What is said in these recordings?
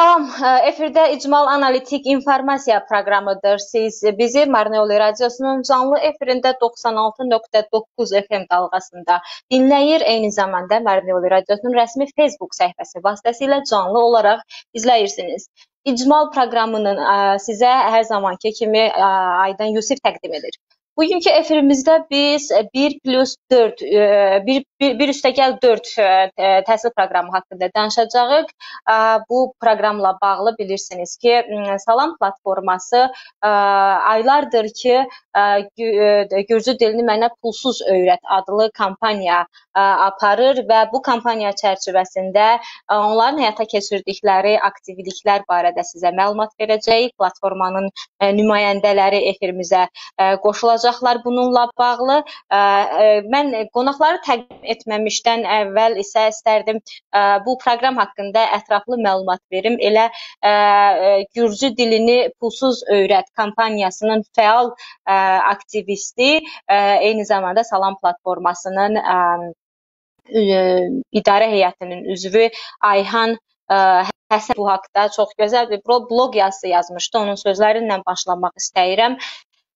Salam, efirdə İcmal Analitik İnformasiya proqramıdır. Siz bizi Marneoli Radiosunun canlı efirində 96.9 FM dalğasında dinləyir. Eyni zamanda Marneoli Radiosunun rəsmi Facebook səhifəsi vasitəsilə canlı olaraq izləyirsiniz. İcmal proqramının sizə hər zamanki kimi Aydan Yusif təqdim edir. Bugünkü efirimizdə biz 1 plus 4, 1, 1, 1 üstəgəl 4 təhsil proqramı haqqında danışacağıq. Bu proqramla bağlı bilirsiniz ki, Salam platforması aylardır ki, Gürcü dilini mənə pulsuz öyrət adlı kampaniya aparır və bu kampaniya çərçivəsində onların həyata keçirdikləri aktivliklər barədə sizə məlumat verəcəyik. Platformanın nümayəndələri efirimizə qoşulacaq olacaqlar bununla bağlı. Mən qonaqları təqdim etməmişdən əvvəl isə istərdim bu proqram haqqında ətraflı məlumat verim. Elə Gürcü dilini pulsuz öyrət kampaniyasının fəal aktivisti, eyni zamanda Salam platformasının idarə heyətinin üzvü Ayhan Həsən bu haqda çox gözəl bir blog yazısı yazmışdı. Onun sözləri ilə başlamaq istəyirəm.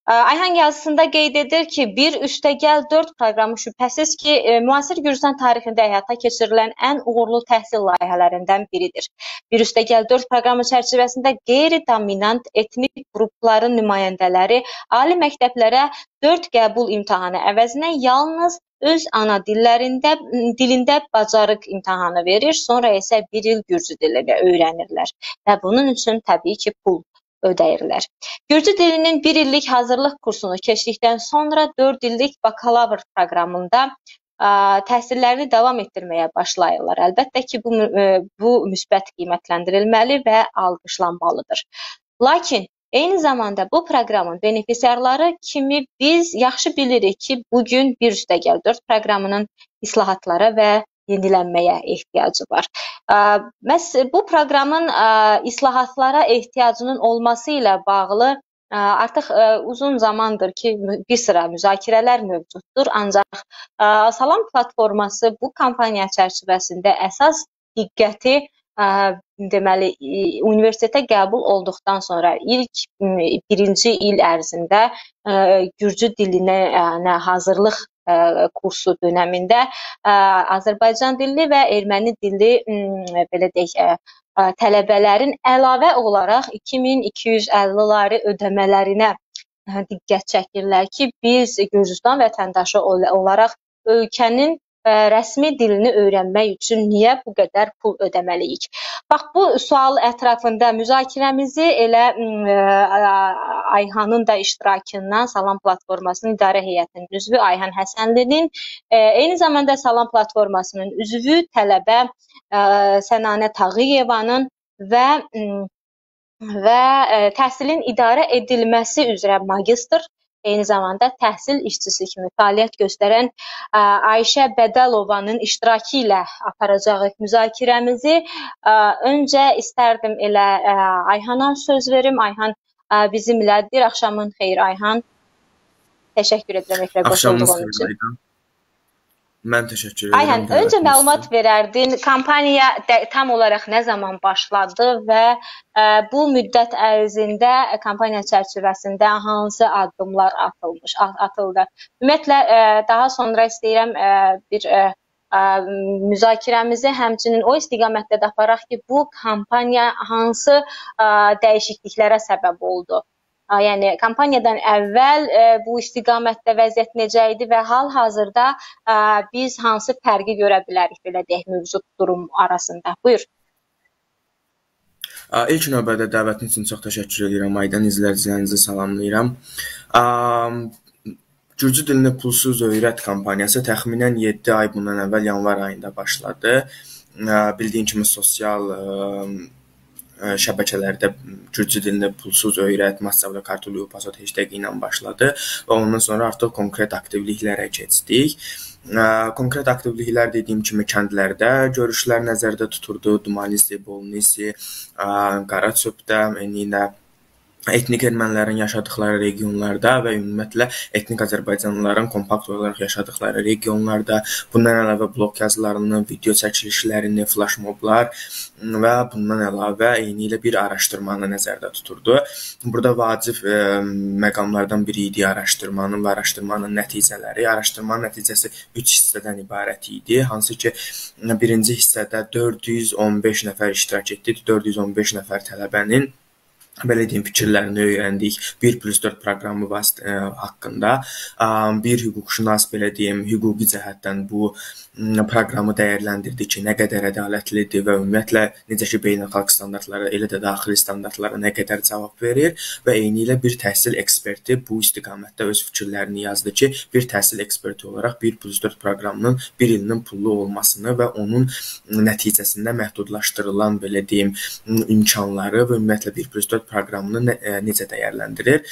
Ayhan yazısında qeyd edir ki, bir üstəgəl 4 proqramı şübhəsiz ki, e, müasir Gürcüstan tarixində həyata keçirilən ən uğurlu təhsil layihələrindən biridir. Bir üstəgəl 4 proqramı çərçivəsində qeyri-dominant etnik qrupların nümayəndələri ali məktəblərə 4 qəbul imtahanı əvəzinə yalnız öz ana dillərində dilində bacarıq imtahanı verir, sonra isə 1 il Gürcü dilini öyrənirlər və bunun üçün təbii ki, pul ödəyirlər. Gürcü dilinin 1 illik hazırlıq kursunu keçdikdən sonra 4 illik bakalavr proqramında ə, təhsillərini davam etdirməyə başlayırlar. Əlbəttə ki, bu bu müsbət qiymətləndirilməli və alqışlanmalıdır. Lakin Eyni zamanda bu proqramın benefisiarları kimi biz yaxşı bilirik ki, bu gün bir üstəgəl 4 proqramının islahatlara və yenilənməyə ehtiyacı var. Məhz bu proqramın islahatlara ehtiyacının olması ilə bağlı artıq uzun zamandır ki, bir sıra müzakirələr mövcuddur. Ancaq Salam platforması bu kampaniya çərçivəsində əsas diqqəti deməli universitetə qəbul olduqdan sonra ilk birinci il ərzində gürcü dilinə hazırlıq kursu dönəmində Azərbaycan dilli və erməni dilli belə deyək tələbələrin əlavə olaraq 2250 ödəmələrinə diqqət çəkirlər ki, biz Gürcüstan vətəndaşı olaraq ölkənin rəsmi dilini öyrənmək üçün niyə bu qədər pul ödəməliyik? Bax bu sual ətrafında müzakirəmizi elə Ayhanın da iştirakından Salam platformasının idarə heyətinin üzvü Ayhan Həsənlinin, eyni zamanda Salam platformasının üzvü tələbə Sənanə Tağıyevanın və və təhsilin idarə edilməsi üzrə magistr eyni zamanda təhsil işçisi kimi fəaliyyət göstərən Ayşə Bədəlovanın iştirakı ilə aparacağıq müzakirəmizi. Öncə istərdim elə Ayhana söz verim. Ayhan bizimlədir. Axşamın xeyir Ayhan. Təşəkkür edirəm efirə qoşulduğun üçün. Mən təşəkkür edirəm. Ayhan, öncə məlumat verərdin. Kampaniya tam olaraq nə zaman başladı və ə, e, bu müddət ərzində kampaniya çərçivəsində hansı addımlar atılmış, atıldı? Ümumiyyətlə ə, e, daha sonra istəyirəm ə, e, bir ə, ə, müzakirəmizi həmçinin o istiqamətdə də aparaq ki, bu kampaniya hansı ə, dəyişikliklərə səbəb oldu? Yəni kampaniyadan əvvəl e, bu istiqamətdə vəziyyət necə idi və hal-hazırda e, biz hansı fərqi görə bilərik belə deyək mövcud durum arasında? Buyur. İlk növbədə dəvətin üçün çox təşəkkür edirəm. Aydan izləyicilərinizi salamlayıram. Gürcü dilini pulsuz öyrət kampaniyası təxminən 7 ay bundan əvvəl yanvar ayında başladı. Bildiyin kimi sosial şəbəkələrdə gürcü dilində pulsuz öyrət, Massavda Kartulu Pasot hashtag ilə başladı və ondan sonra artıq konkret aktivliklərə keçdik. Konkret aktivliklər dediyim kimi kəndlərdə görüşlər nəzərdə tuturdu. Dumanisi, Bolnisi, Qaraçöpdə, eynilə etnik ermənilərin yaşadıkları regionlarda və ümumiyyətlə etnik azərbaycanlıların kompakt olaraq yaşadıkları regionlarda, bundan əlavə blog yazılarını, video çəkilişlərini, flash moblar və bundan əlavə eyni ilə bir araşdırmanı nəzərdə tuturdu. Burada vacib e, məqamlardan biri idi araşdırmanın və araşdırmanın nəticələri. Araşdırmanın nəticəsi 3 hissədən ibarət idi, hansı ki birinci hissədə 415 nəfər iştirak etdi. 415 nəfər tələbənin belə deyim fikirlərini öyrəndik. 1+4 proqramı vasitə ə, e, haqqında bir hüquqşünas belə deyim, hüquqi cəhətdən bu proqramı dəyərləndirdi ki, nə qədər ədalətlidir və ümumiyyətlə necə ki beynəlxalq standartlara, elə də daxili standartlara nə qədər cavab verir və eyni ilə bir təhsil eksperti bu istiqamətdə öz fikirlərini yazdı ki, bir təhsil eksperti olaraq 1+4 proqramının 1 ilinin pullu olmasını və onun nəticəsində məhdudlaşdırılan belə deyim imkanları və ümumiyyətlə 1+4 proqramını ə, necə dəyərləndirir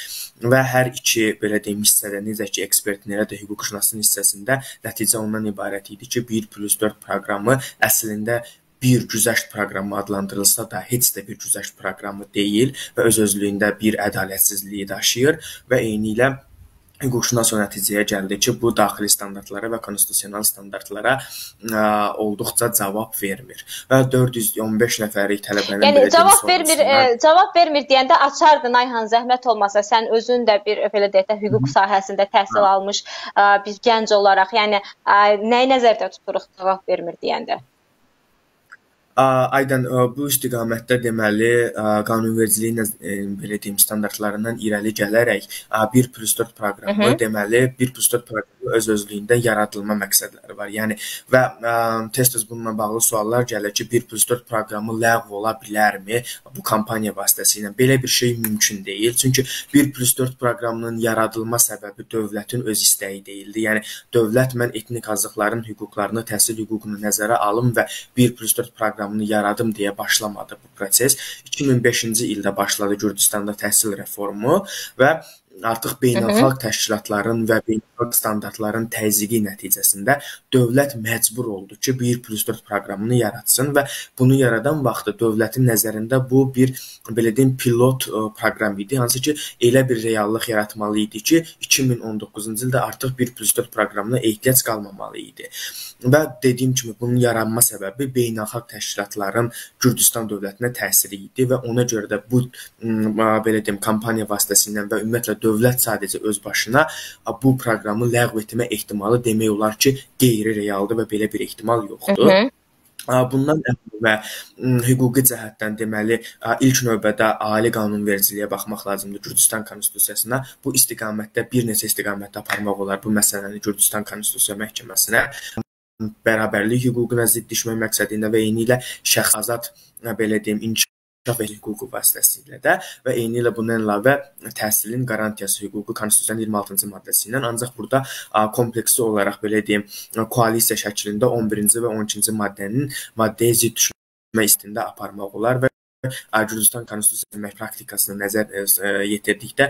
və hər iki belə deyim hissədə necə ki ekspertin elə də hüquqşünasın hissəsində nəticə ondan ibarət idi ki, 1+4 proqramı əslində bir güzəşt proqramı adlandırılsa da heç də bir güzəşt proqramı deyil və öz-özlüyündə bir ədalətsizliyi daşıyır və eynilə hüquqşünas o nəticəyə gəldi ki, bu daxili standartlara və konstitusional standartlara ə, olduqca cavab vermir. Və 415 nəfərlik tələbənin Yəni cavab vermir, ə, cavab vermir deyəndə açardın Ayhan zəhmət olmasa sən özün də bir belə deyək də hüquq sahəsində təhsil almış ə, bir gənc olaraq, yəni ə, nəyi nəzərdə tuturuq cavab vermir deyəndə? Aydan bu istiqamətdə deməli qanunvericiliyin e, belə deyim standartlarından irəli gələrək 1+4 proqramı, deməli 1+4 proqramı öz-özlüyündə yaradılma məqsədləri var. Yəni və tez-tez bununla bağlı suallar gəlir ki, 1+4 proqramı ləğv ola bilərmi bu kampaniya vasitəsilə? Belə bir şey mümkün deyil. Çünki 1+4 proqramının yaradılma səbəbi dövlətin öz istəyi deyildi. Yəni dövlət mən etnik azlıqların hüquqlarını, təhsil hüququnu nəzərə alım və 1+4 proqramı proqramını yaradım deyə başlamadı bu proses. 2005-ci ildə başladı Gürcüstanda təhsil reformu və artıq beynəlxalq təşkilatların və beynəlxalq standartların təzyiqi nəticəsində dövlət məcbur oldu ki, 1+4 proqramını yaratsın və bunu yaradan vaxtı dövlətin nəzərində bu bir belə deyim pilot e, proqram idi, hansı ki, elə bir reallıq yaratmalı idi ki, 2019-cu ildə artıq 1+4 proqramına ehtiyac qalmamalı idi. Və dediyim kimi bunun yaranma səbəbi beynəlxalq təşkilatların Gürcüstan dövlətinə təsiri idi və ona görə də bu belə deyim kampaniya vasitəsilə və ümumiyyətlə dövlət sadəcə öz başına bu proqramı ləğv etmə ehtimalı demək olar ki, qeyri-realdır və belə bir ehtimal yoxdur. Hı -hı. Bundan əlavə hüquqi cəhətdən deməli ilk növbədə ali qanunvericiliyə baxmaq lazımdır Gürcüstan konstitusiyasına. Bu istiqamətdə bir neçə istiqamətdə aparmaq olar bu məsələni Gürcüstan konstitusiya məhkəməsinə bərabərlik hüququna zidd düşmək məqsədi ilə və eyni ilə şəxs azad belə deyim inkişaf hüququ vasitəsilə də və eyni ilə bundan əlavə təhsilin qarantiyası hüququ Konstitusiyanın 26-cı maddəsi ilə ancaq burada kompleksi olaraq belə deyim koalisiya şəklində 11-ci və 12-ci maddənin maddəyə zidd düşmə istində aparmaq olar və Gürcüstan konstitusiya praktikasına nəzər yetirdikdə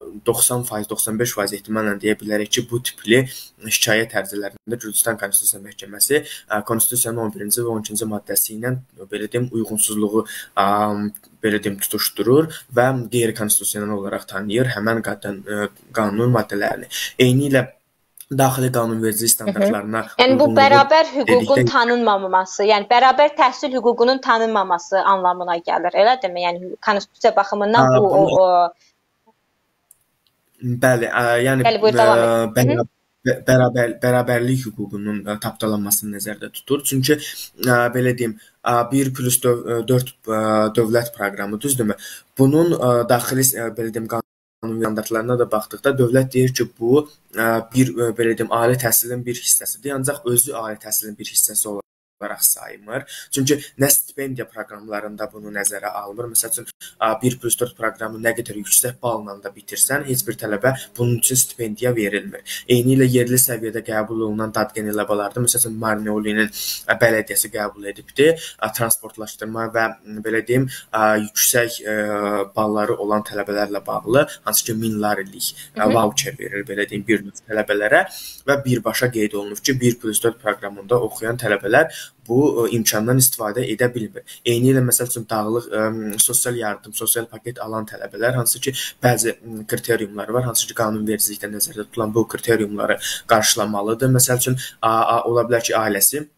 90%, 95% ehtimalla deyə bilərik ki, bu tipli şikayət ərizələrində Gürcüstan Konstitusiya Məhkəməsi Konstitusiyanın 11-ci və 12-ci maddəsi ilə belə deyim uyğunsuzluğu belə deyim tutuşdurur və qeyri-konstitusional olaraq tanıyır həmin qadın qanun maddələrini. Eyni ilə daxili qanunvericilik standartlarına Yəni bu bərabər hüququn dedikdə... tanınmaması, yəni bərabər təhsil hüququnun tanınmaması anlamına gəlir. Elədirmi? Yəni konstitusiya baxımından ha, bu bunu... o, o Bəli, ə, yəni Bəli, buyur, davam et. bərabər bərabərlik hüququnun tapdalanmasını nəzərdə tutur. Çünki ə, belə deyim, 1 plus 4 dövlət proqramı düzdürmü? Bunun ə, daxili belə deyim qanun standartlarına da baxdıqda dövlət deyir ki, bu bir belə deyim ali təhsilin bir hissəsidir, ancaq özü ali təhsilin bir hissəsi olaraq olaraq saymır. Çünki nə stipendiya proqramlarında bunu nəzərə almır. Məsəl üçün 1+4 proqramı nə qədər yüksək balla da bitirsən, heç bir tələbə bunun üçün stipendiya verilmir. Eyni ilə yerli səviyyədə qəbul olunan dadqəni ləbalarda, məsəl üçün Marneolinin bələdiyyəsi qəbul edibdi, transportlaşdırma və belə deyim, yüksək balları olan tələbələrlə bağlı, hansı ki minlər illik voucher verir, belə deyim, bir növ tələbələrə və birbaşa qeyd olunur ki, 1+4 proqramında oxuyan tələbələr bu imkandan istifadə edə bilmir. Eyni ilə məsəl üçün dağlıq ə, sosial yardım, sosial paket alan tələbələr hansı ki, bəzi kriteriumları var, hansı ki, qanunvericilikdə nəzərdə tutulan bu kriteriumları qarşılamalıdır. Məsəl üçün, a, a, ola bilər ki, ailəsi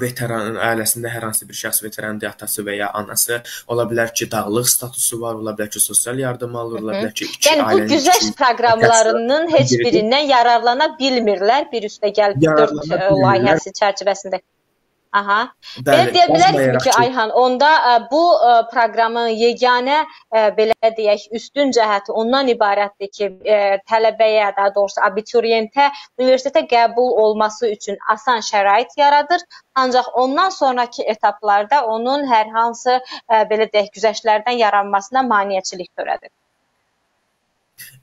veteran ailəsində hər hansı bir şəxs veterandır, atası və ya anası, ola bilər ki, dağlıq statusu var, ola bilər ki, sosial yardım alır, ola bilər ki, iki yəni, bu güzəşt proqramlarının heç birindən yararlana bilmirlər. Bir üstə gəl 4 layihəsi çərçivəsində. Aha. Bəli, belə deyə bilərik ki, Ayhan, onda ə, e, bu ə, e, proqramın yeganə ə, e, belə deyək, üstün cəhəti ondan ibarətdir ki, ə, tələbəyə, daha doğrusu abituriyentə universitetə qəbul olması üçün asan şərait yaradır. Ancaq ondan sonrakı etaplarda onun hər hansı ə, belə deyək, güzəştlərdən yaranmasına maneəçilik törədir.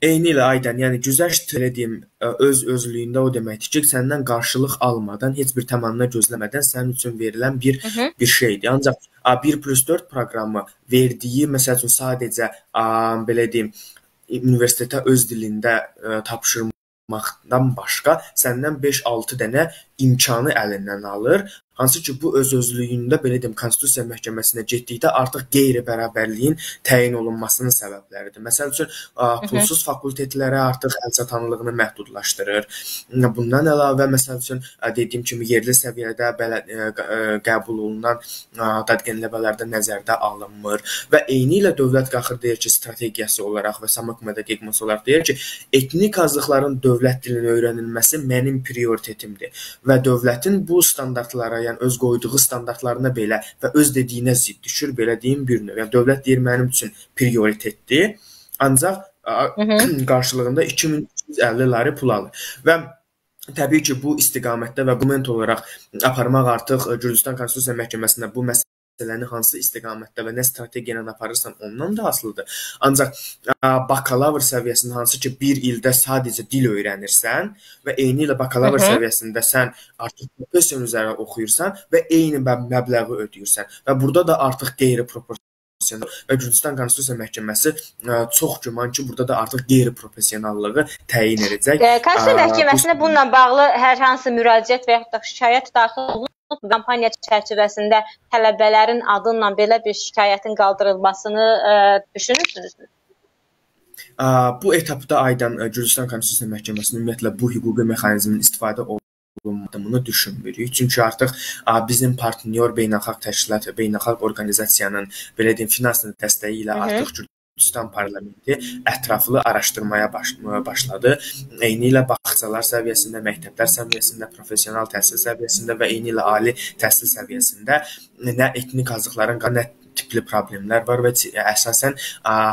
Eynilə Aydən, yəni güzəşt elə deyim, öz özlüyündə o deməkdir ki, səndən qarşılıq almadan, heç bir təmanna gözləmədən sənin üçün verilən bir Hı -hı. bir şeydir. Ancaq 1+4 proqramı verdiyi, məsəl üçün sadəcə belə deyim, universitetə öz dilində tapşırmaqdan başqa səndən 5-6 dənə imkanı əlindən alır. Hansı ki, bu öz özlüyündə belə deyim, Konstitusiya məhkəməsinə getdikdə artıq qeyri-bərabərliyin təyin olunmasının səbəbləridir. Məsəl üçün, pulsuz fakultetlərə artıq əlçatanlığını məhdudlaşdırır. Bundan əlavə, məsəl üçün, dediyim kimi yerli səviyyədə belə qəbul olunan tədqiqləmələrdə nəzərdə alınmır və eyni ilə dövlət qalxır deyir ki, strategiyası olaraq və Samakmada qeqması olaraq deyir ki, etnik azlıqların dövlət dilinin öyrənilməsi mənim prioritetimdir və dövlətin bu standartlara, yəni öz qoyduğu standartlarına belə və öz dediyinə zidd düşür, belə deyim bir növ. Yəni dövlət deyir mənim üçün prioritetdir. Ancaq Hı -hı. qarşılığında 2350 lari pul alır. Və Təbii ki, bu istiqamətdə və argument olaraq aparmaq artıq Gürcüstan Konstitusiya Məhkəməsində bu məsələ məsələni hansı istiqamətdə və nə strategiya ilə aparırsan ondan da asılıdır. Ancaq bakalavr səviyyəsində hansı ki 1 ildə sadəcə dil öyrənirsən və eyni ilə bakalavr Hı -hı. səviyyəsində sən artıq profession üzrə oxuyursan və eyni məbləği ödəyirsən və burada da artıq qeyri-proporsional və Gürcüstan Konstitusiya Məhkəməsi ə, çox güman ki, burada da artıq qeyri-professionallığı təyin edəcək. Konstitusiya Məhkəməsinə bununla bağlı hər hansı müraciət və ya da şikayət daxil olunub kampaniya çərçivəsində tələbələrin adınla belə bir şikayətin qaldırılmasını ə, düşünürsünüzmü? Bu etapda Aydan Gürcüstan Konstitusiya Məhkəməsinin ümumiyyətlə bu hüquqi mexanizmin istifadə olunmadığını düşünmürük. Çünki artıq bizim partnyor beynəlxalq təşkilat, beynəlxalq orqanizasiyanın belə deyim finans dəstəyi ilə artıq Gürcüstan parlamenti ətraflı araşdırmaya baş başladı. Eyni ilə bağçalar səviyyəsində, məktəblər səviyyəsində, professional təhsil səviyyəsində və eyni ilə ali təhsil səviyyəsində nə etnik azlıqların, nə tipli problemlər var və əsasən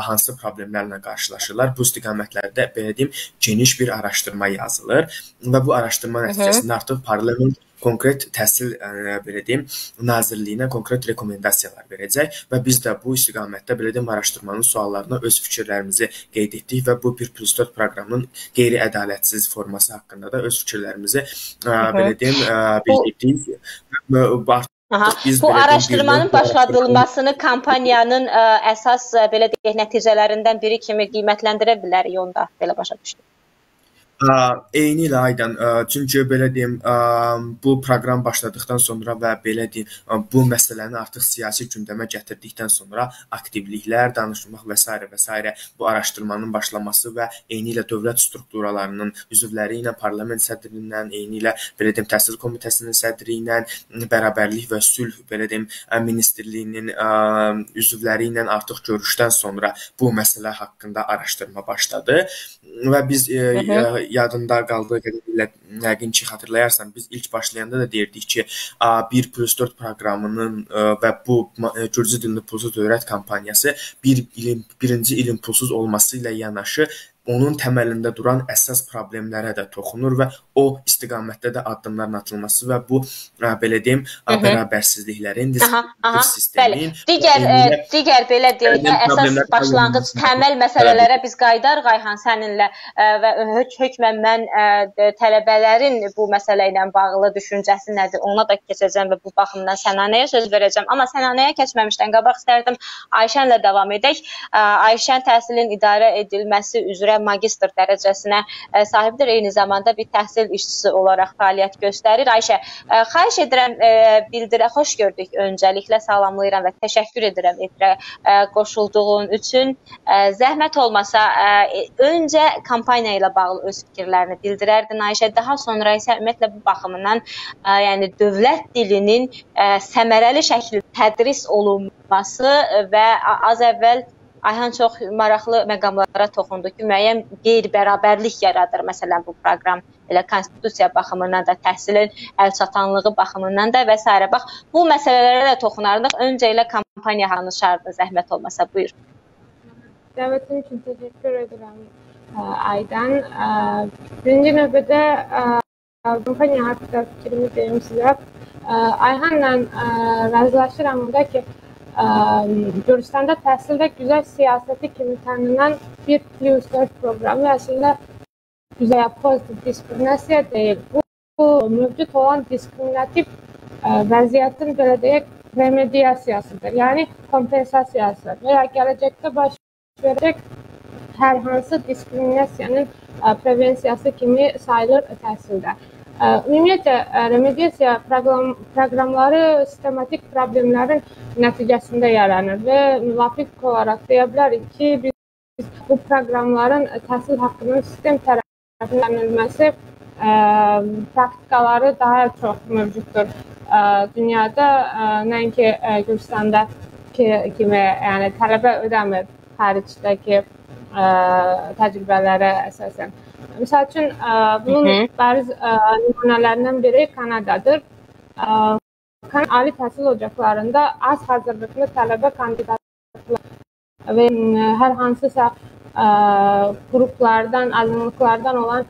hansı problemlərlə qarşılaşırlar. Bu istiqamətlərdə belə deyim, geniş bir araşdırma yazılır və bu araşdırma nəticəsində artıq parlament konkret təhsil e, belə deyim, nazirliyinə konkret rekomendasiyalar verəcək və biz də bu istiqamətdə belə deyim araşdırmanın suallarına öz fikirlərimizi qeyd etdik və bu 1+4 proqramının qeyri-ədalətsiz forması haqqında da öz fikirlərimizi e, belə deyim e, bildirdik. Aha, bu araşdırmanın başladılmasını kampaniyanın ə, əsas belə deyək nəticələrindən biri kimi qiymətləndirə bilərik onda belə başa düşdüm. Eyni ilə Aydan, çünki belə deyim, bu proqram başladıqdan sonra və belə deyim, bu məsələni artıq siyasi gündəmə gətirdikdən sonra aktivliklər, danışmaq və s. və s. bu araşdırmanın başlaması və eyni ilə dövlət strukturalarının üzvləri ilə, parlament sədrindən, eyni ilə belə deyim, təhsil komitəsinin sədri ilə, bərabərlik və sülh belə deyim, ministerliyinin üzvləri ilə artıq görüşdən sonra bu məsələ haqqında araşdırma başladı və biz Hı -hı yadında qaldığı qədərilə yəqin ki, xatırlayarsan, biz ilk başlayanda da deyirdik ki, 1+4 proqramının və bu Gürcü dilində pulsuz dövlət kampaniyası bir ilin birinci ilin pulsuz olması ilə yanaşı onun təməlində duran əsas problemlərə də toxunur və o istiqamətdə də addımların atılması və bu ə, belə deyim, ə, bərabərsizliklərin, sistemin, bəli. Digər ə, digər belə deyək də əsas başlanğıc təməl məsələlərə biz qayıdarıq Ayhan səninlə ə, və hök hökmən mən ə, tələbələrin bu məsələ ilə bağlı düşüncəsi nədir? Ona da keçəcəm və bu baxımdan Sənanəyə söz verəcəm. Amma Sənanəyə keçməmişdən qabaq istərdim Ayşənlə davam edək. Ə, Ayşən təhsilin idarə edilməsi üzrə görə magistr dərəcəsinə sahibdir. Eyni zamanda bir təhsil işçisi olaraq fəaliyyət göstərir. Ayşə, xahiş edirəm bildirə xoş gördük öncəliklə salamlayıram və təşəkkür edirəm efirə qoşulduğun üçün. Zəhmət olmasa öncə kampaniya ilə bağlı öz fikirlərini bildirərdin Ayşə. Daha sonra isə ümumiyyətlə bu baxımından yəni dövlət dilinin səmərəli şəkildə tədris olunması və az əvvəl Ayhan çox maraqlı məqamlara toxundu ki, müəyyən qeyri-bərabərlik yaradır məsələn bu proqram elə konstitusiya baxımından da, təhsilin əlçatanlığı baxımından da və s. Bax, bu məsələlərə də toxunardıq. Öncə ilə kampaniya danışardınız, zəhmət olmasa, buyur. Dəvətin üçün təşəkkür edirəm Aydan. Birinci növbədə kampaniya haqqında fikrimi deyim sizə. Ayhanla razılaşıram da ki, Gürcüstanda təhsildə güzəl siyasəti kimi tanınan bir plus 4 proqramı əslində güzəl pozitiv diskriminasiya deyil. Bu, bu mövcud olan diskriminativ ə, vəziyyətin belə deyək remediasiyasıdır. Yəni kompensasiyası və ya gələcəkdə baş verəcək hər hansı diskriminasiyanın prevensiyası kimi sayılır təhsildə. Ümumiyyətlə remediasiya proqram, proqramları sistematik problemlərin nəticəsində yaranır və müvafiq olaraq deyə bilərik ki, biz bu proqramların təhsil haqqının sistem tərəfindən verilməsi praktikaları daha çox mövcuddur. Dünyada nəinki Gürcüstanda ki, kimi, yəni tələbə ödəmir xaricdəki təcrübələrə əsasən. Misal üçün bunun Hı -hı. bəriz nümunələrindən biri Kanadadır. Kanada ali təhsil ocaqlarında az hazırlıqlı tələbə kandidatlar və hər hansısa qruplardan, azınlıqlardan olan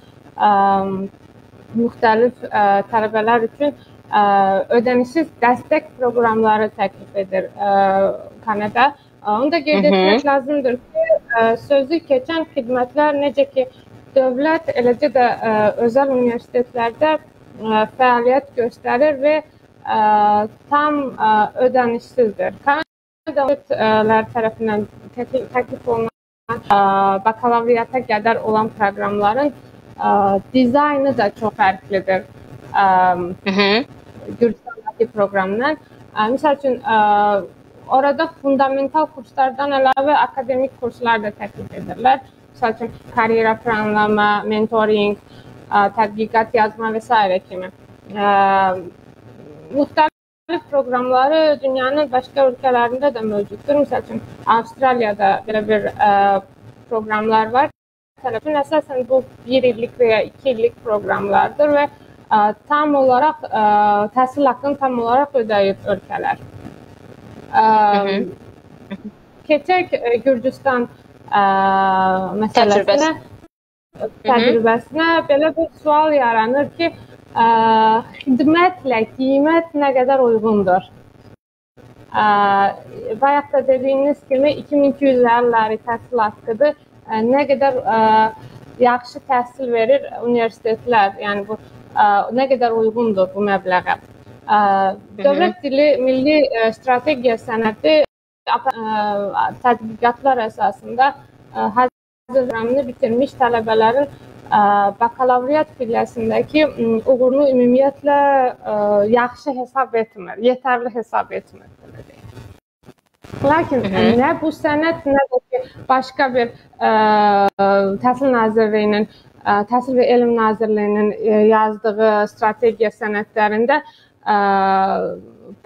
müxtəlif tələbələr üçün ödənişsiz dəstək proqramları təklif edir Kanada. Onu da qeyd etmək lazımdır ki, sözü keçən xidmətlər necə ki dövlət, eləcə də ə, özəl universitetlərdə ə, fəaliyyət göstərir və ə, tam ə, ödənişsizdir. Kanada dövlətlər tərəfindən təklif, təklif olunan ə, bakalavriata qədər olan proqramların ə, dizaynı da çox fərqlidir. Ə, Gürcüstandakı proqramdan. Ə, misal üçün ə, orada fundamental kurslardan əlavə akademik kurslar da təklif edirlər misal üçün karyera planlama, mentoring, tədqiqat yazma və s. kimi. Müxtəlif proqramları dünyanın başqa ölkələrində də mövcuddur. Məsəl üçün Avstraliyada belə bir proqramlar var. Tələbin əsasən bu 1 illik və ya 2 illik proqramlardır və ə, tam olaraq ə, təhsil haqqını tam olaraq ödəyir ölkələr. Ə, keçək Gürcüstan ə, məsələsinə təcrübəsinə belə bir sual yaranır ki, ə, xidmətlə qiymət nə qədər uyğundur? Ə, bayaq da dediyiniz kimi 2250 təhsil haqqıdır. Ə, nə qədər ə, yaxşı təhsil verir universitetlər, yəni bu ə, nə qədər uyğundur bu məbləğə. Ə, dövlət dili milli ə, strategiya sənədi tədqiqatlar əsasında hazır proqramını bitirmiş tələbələrin bakalavriat pilləsindəki uğurunu ümumiyyətlə yaxşı hesab etmir, yetərli hesab etmir. Lakin Hı -hı. nə bu sənəd, nə də ki, başqa bir ə, Təhsil Nazirliyinin, ə, Təhsil və Elm Nazirliyinin ə, yazdığı strategiya sənədlərində ə,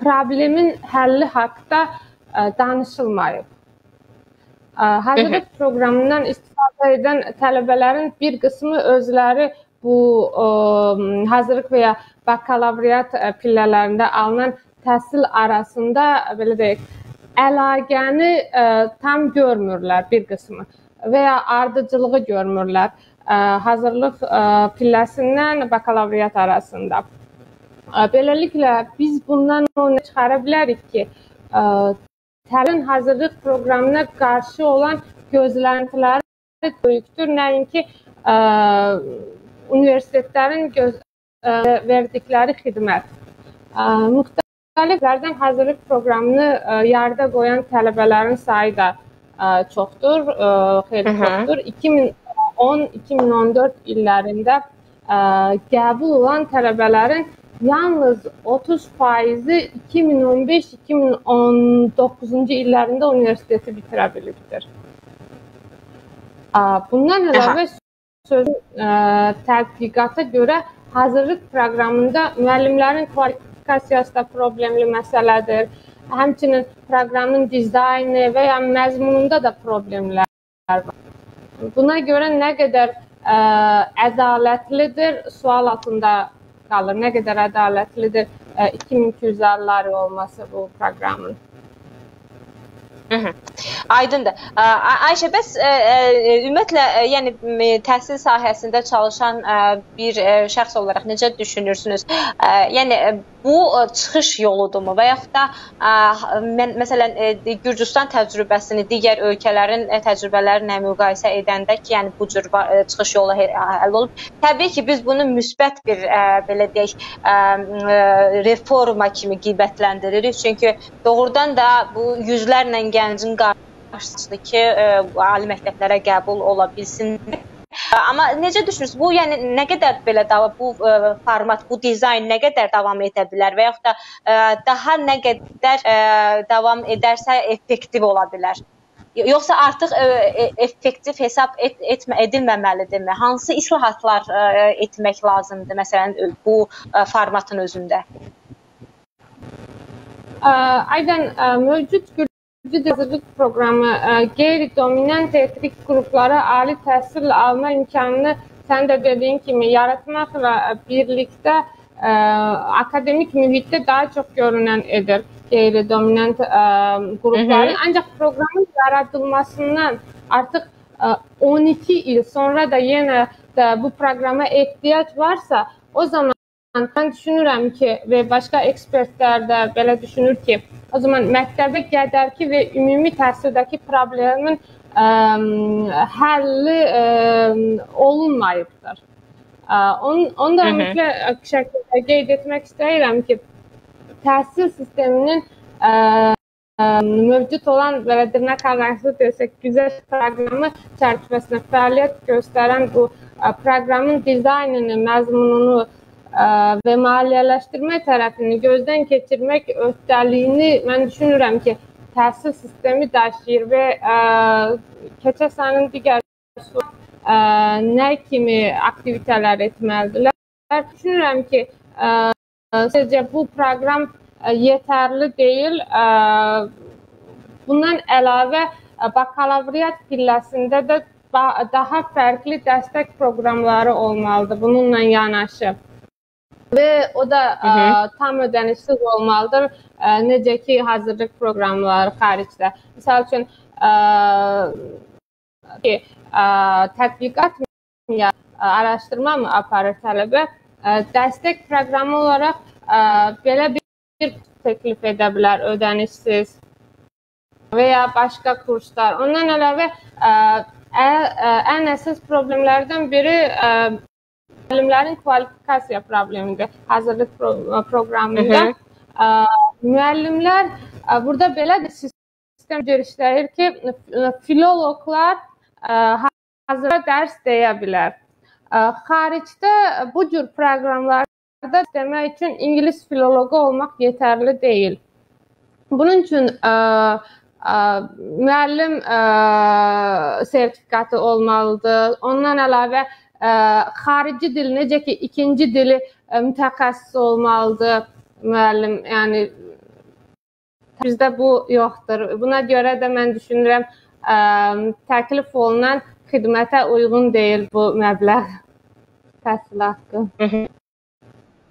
problemin həlli haqqında danışılmayıb. Hazırlıq proqramından istifadə edən tələbələrin bir qismi özləri bu hazırlıq və ya bakalavriat pillələrində alınan təhsil arasında belə deyək, əlaqəni tam görmürlər bir qismi və ya ardıcılığı görmürlər hazırlıq pilləsindən bakalavriat arasında. Beləliklə biz bundan onu çıxara bilərik ki, təlim hazırlıq proqramına qarşı olan gözləntiləri böyükdür. Nəinki ə, universitetlərin göz, ə, verdikləri xidmət. Ə, müxtəliflərdən hazırlıq proqramını ə, yarıda qoyan tələbələrin sayı da ə, çoxdur, ə, xeyli çoxdur. 2000 2010-2014 illərində ə, qəbul olan tələbələrin yalnız 30 faizi 2015-2019-cu illərində universiteti bitirə bilibdir. Bundan əlavə söz ə, tədqiqata görə hazırlıq proqramında müəllimlərin kvalifikasiyası da problemli məsələdir. Həmçinin proqramın dizaynı və ya məzmununda da problemlər var. Buna görə nə qədər ə, ədalətlidir sual altında qalır. Nə qədər ədalətlidir ə, 2250 olması bu proqramın. Hı -hı. Aydındır. Ayşə, bəs ə, ə, ümumiyyətlə ə, yəni təhsil sahəsində çalışan ə, bir şəxs olaraq necə düşünürsünüz? Yəni bu çıxış yoludurmu və yaxud da mən məsələn ə, Gürcüstan təcrübəsini digər ölkələrin ə, təcrübələri ilə müqayisə edəndə ki, yəni bu cür çıxış yolu həll olub. Təbii ki, biz bunu müsbət bir belə deyək, reforma kimi qiymətləndiririk. Çünki doğrudan da bu yüzlərlə gəncin ə, ali məktəblərə qəbul ola bilsin. Amma necə düşünürsüz? Bu yəni nə qədər belə davam bu ə, format, bu dizayn nə qədər davam edə bilər və yaxud da ə, daha nə qədər ə, davam edərsə effektiv ola bilər? Yoxsa artıq ə, effektiv hesab et, etmə edilməməlidirmi? Hansı islahatlar ə, etmək lazımdır məsələn bu ə, formatın özündə? Ə, aydan ə, mövcud Gücü hazırlıq proqramı ə, qeyri-dominant etnik qruplara ali təhsil alma imkanını sən də dediyin kimi yaratmaqla birlikdə ə, akademik mühitdə daha çox görünən edir qeyri-dominant qrupları. -hı. Ancaq proqramın yaradılmasından artıq ə, 12 il sonra da yenə də bu proqrama ehtiyac varsa, o zaman mən düşünürəm ki və başqa ekspertlər də belə düşünür ki, o zaman məktəbə qədərki və ümumi təhsildəki problemin ə, həlli ə, olunmayıbdır. Ə, onu, onu da mütləq şəkildə qeyd etmək istəyirəm ki, təhsil sisteminin ə, ə, mövcud olan belə dırnaq arası desək güzəşt proqramı çərçivəsində fəaliyyət göstərən bu ə, proqramın dizaynını, məzmununu və maliyyələşdirmə tərəfini gözdən keçirmək öhdəliyini mən düşünürəm ki, təhsil sistemi daşıyır və ə, keçən sənin digər ə, nə kimi aktivitetlər etməlidirlər. Düşünürəm ki, ə, sizcə bu proqram yetərli deyil. Ə, bundan əlavə bakalavriat pilləsində də daha fərqli dəstək proqramları olmalıdır bununla yanaşı və o da. Ə, tam ödənişsiz olmalıdır. Ə, necə ki, hazırlıq proqramları xaricdə. Məsəl üçün ə, ki, ə, tətbiqat ya araşdırma mı aparır tələbə? Ə, dəstək proqramı olaraq ə, belə bir təklif edə bilər ödənişsiz və ya başqa kurslar. Ondan əlavə ə, ə, ə, ən əsas problemlərdən biri ə, müəllimlərin kvalifikasiya problemidir hazırlıq pro proqramında. Hı -hı. Müəllimlər burada belə bir sistem işləyir ki, filoloqlar hazırda dərs deyə bilər. Xaricdə bu cür proqramlarda demək üçün ingilis filoloqu olmaq yetərli deyil. Bunun üçün ə, ə, müəllim ə, sertifikatı olmalıdır. Ondan əlavə ə, xarici dil necə ki ikinci dili mütəxəssis olmalıdır müəllim. Yəni bizdə bu yoxdur. Buna görə də mən düşünürəm ə, təklif olunan xidmətə uyğun deyil bu məbləğ təhsil haqqı.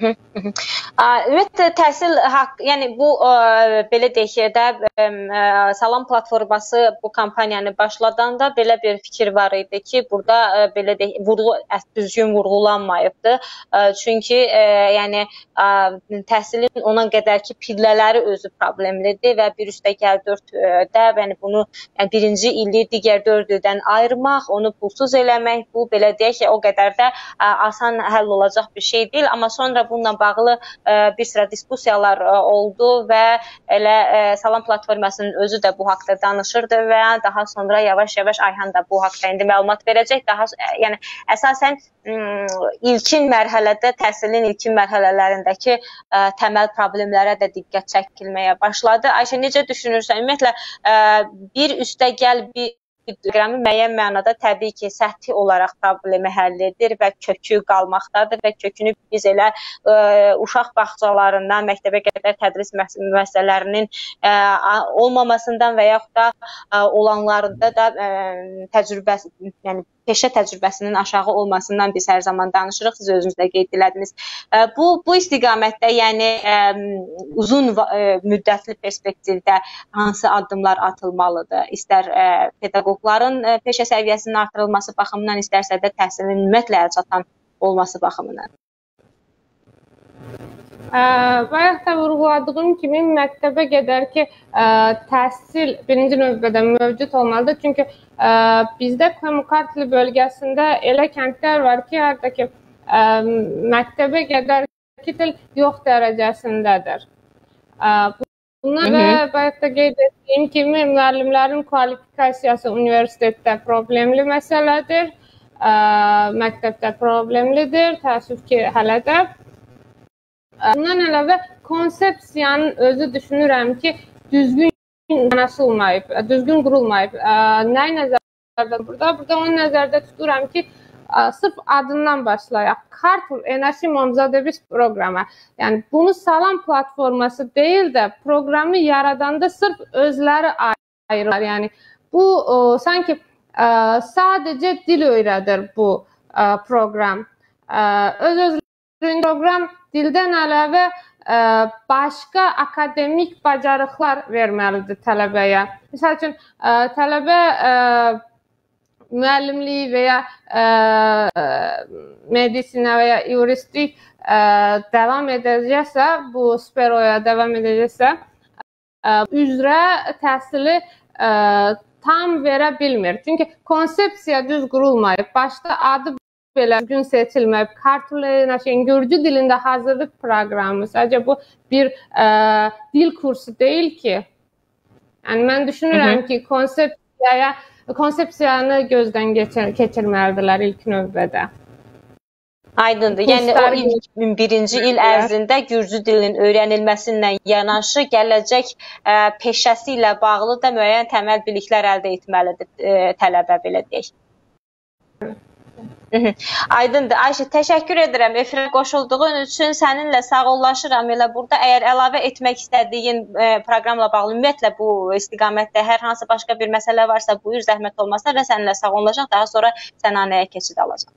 Ümumiyyətlə təhsil haqq, yəni bu ə, belə deyək də ə, Salam platforması bu kampaniyanı başladanda belə bir fikir var idi ki, burada ə, belə deyək vurğu düzgün vurğulanmayıbdı. Ə, çünki ə, yəni ə, təhsilin ona qədərki pillələri özü problemlidir və bir üstə gəl 4-də yəni bunu yəni birinci illi digər 4 ildən ayırmaq, onu pulsuz eləmək bu belə deyək o qədər də ə, asan həll olacaq bir şey deyil, amma sonra bununla bağlı bir sıra diskussiyalar oldu və elə Salam platformasının özü də bu haqqda danışırdı və daha sonra yavaş-yavaş Ayhan da bu haqqda indi məlumat verəcək. Daha yəni əsasən ilkin mərhələdə təhsilin ilkin mərhələlərindəki təməl problemlərə də diqqət çəkilməyə başladı. Ayşə necə düşünürsən? Ümumiyyətlə bir üstəgəl bir proqramı müəyyən mənada təbii ki, səthi olaraq problemi həll edir və kökü qalmaqdadır və kökünü biz elə ə, uşaq bağçalarından məktəbə qədər tədris müəssisələrinin ə, olmamasından və yaxud da ə, olanlarında da ə, təcrübəsi, yəni peşə təcrübəsinin aşağı olmasından biz hər zaman danışırıq. Siz özünüz də qeyd etdiniz. Bu bu istiqamətdə, yəni ə, uzun ə, müddətli perspektivdə hansı addımlar atılmalıdır? İstər pedaqoqların peşə səviyyəsinin artırılması baxımından, istərsə də təhsilin ümumiyyətlə əlçatan olması baxımından. Bayaq da vurğuladığım kimi məktəbə qədərki ə, təhsil birinci növbədə mövcud olmalıdır. Çünki ə, bizdə Komukartli bölgəsində elə kəndlər var ki, harda ki ə, məktəbə qədərki dil yox dərəcəsindədir. Ə, Bunlar və bayaq da qeyd etdiyim kimi müəllimlərin kvalifikasiyası universitetdə problemli məsələdir. Ə, məktəbdə problemlidir. Təəssüf ki, hələ də Bundan əlavə konsepsiyanın özü düşünürəm ki, düzgün yanaşılmayıb, düzgün qurulmayıb. Nəyi nəzərdə burada? Burada onu nəzərdə tuturam ki, sırf adından başlayaq. Kartul enerji Momzadeviç proqramı. Yəni bunu Salam platforması deyil də proqramı yaradanda sırf özləri ayırırlar. Yəni bu o, sanki ə, sadəcə dil öyrədir bu ə, proqram. Öz özlüyündə proqram dildən əlavə ə, e, başqa akademik bacarıqlar verməlidir tələbəyə. Məsəl üçün ə, e, tələbə ə, e, müəllimlik və ya ə, medisina və ya yuristlik ə, davam edəcəksə, bu Speroya davam edəcəksə, ə, üzrə təhsili ə, tam verə bilmir. Çünki konsepsiya düz qurulmayıb. Başda adı belə gün seçilməyib. Kartula Gürcü dilində hazırlıq proqramı. Sadəcə bu bir ə, dil kursu deyil ki. Yəni mən düşünürəm Hı -hı. ki, konsepsiyaya konsepsiyanı gözdən keçir keçirməlidirlər ilk növbədə. Aydındır. Yəni o ilk birinci il ərzində Gürcü dilinin öyrənilməsi ilə yanaşı gələcək ə, peşəsi ilə bağlı da müəyyən təməl biliklər əldə etməlidir ə, tələbə belə deyək. Aydındır. Ayşə, təşəkkür edirəm efirə qoşulduğun üçün. Səninlə sağollaşıram. Elə burada əgər əlavə etmək istədiyin e, proqramla bağlı ümumiyyətlə bu istiqamətdə hər hansı başqa bir məsələ varsa, buyur zəhmət olmasa və səninlə sağollaşaq. Daha sonra sənanəyə keçid alacaq.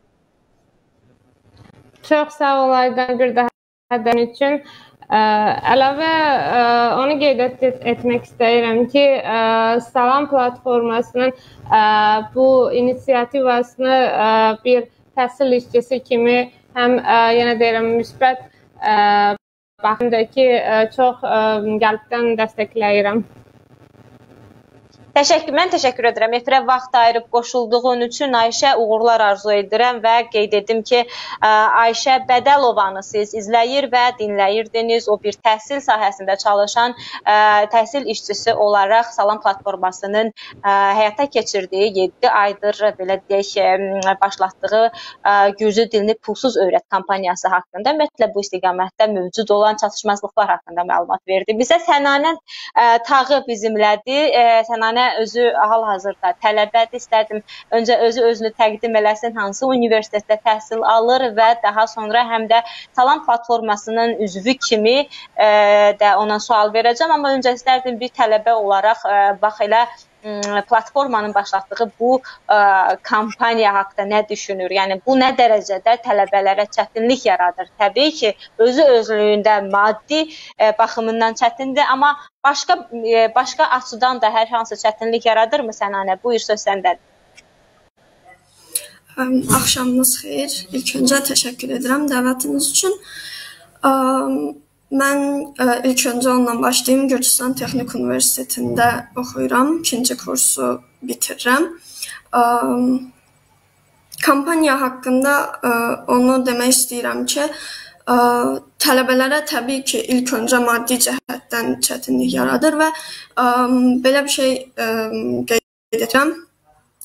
Çox sağ ol Aydan bir daha hədən üçün. Ə, əlavə ə, onu qeyd et etmək istəyirəm ki, ə, Salam platformasının ə, bu inisiativasını ə, bir təhsil işçisi kimi həm ə, yenə deyirəm müsbət baxımdakı çox ə, qəlbdən dəstəkləyirəm. Təşəkkür, mən təşəkkür edirəm. Efirə vaxt ayırıb qoşulduğun üçün Ayşə uğurlar arzu edirəm və qeyd edim ki, Ayşə Bədəlovanı siz izləyir və dinləyirdiniz. O bir təhsil sahəsində çalışan təhsil işçisi olaraq Salam platformasının həyata keçirdiyi 7 aydır belə deyək başlatdığı Gürcü dilini pulsuz öyrət kampaniyası haqqında ümumiyyətlə bu istiqamətdə mövcud olan çatışmazlıqlar haqqında məlumat verdi. Bizə Sənanə Tağı bizimlədir. Sənanə özü hal-hazırda tələbədir. İstərdim öncə özü özünü təqdim eləsin, hansı universitetdə təhsil alır və daha sonra həm də Salam platformasının üzvü kimi ə, də ona sual verəcəm, amma öncə istərdim bir tələbə olaraq ə, bax elə platformanın başlatdığı bu ə, kampaniya haqqında nə düşünür? Yəni bu nə dərəcədə tələbələrə çətinlik yaradır? Təbii ki, özü özlüyündə maddi ə, baxımından çətindir, amma başqa ə, başqa açıdan da hər hansı çətinlik yaradırmı Sənanə? Buyur söz səndədir. Axşamınız xeyir. İlk öncə təşəkkür edirəm dəvətiniz üçün. Ə, Mən e, ilk öncə onunla başlayım. Gürcüstan Texnik Universitetində oxuyuram. 2-ci kursu bitirirəm. Ə, kampaniya haqqında ə, onu demək istəyirəm ki, ə, tələbələrə təbii ki, ilk öncə maddi cəhətdən çətinlik yaradır və ə, belə bir şey ə, qeyd edirəm.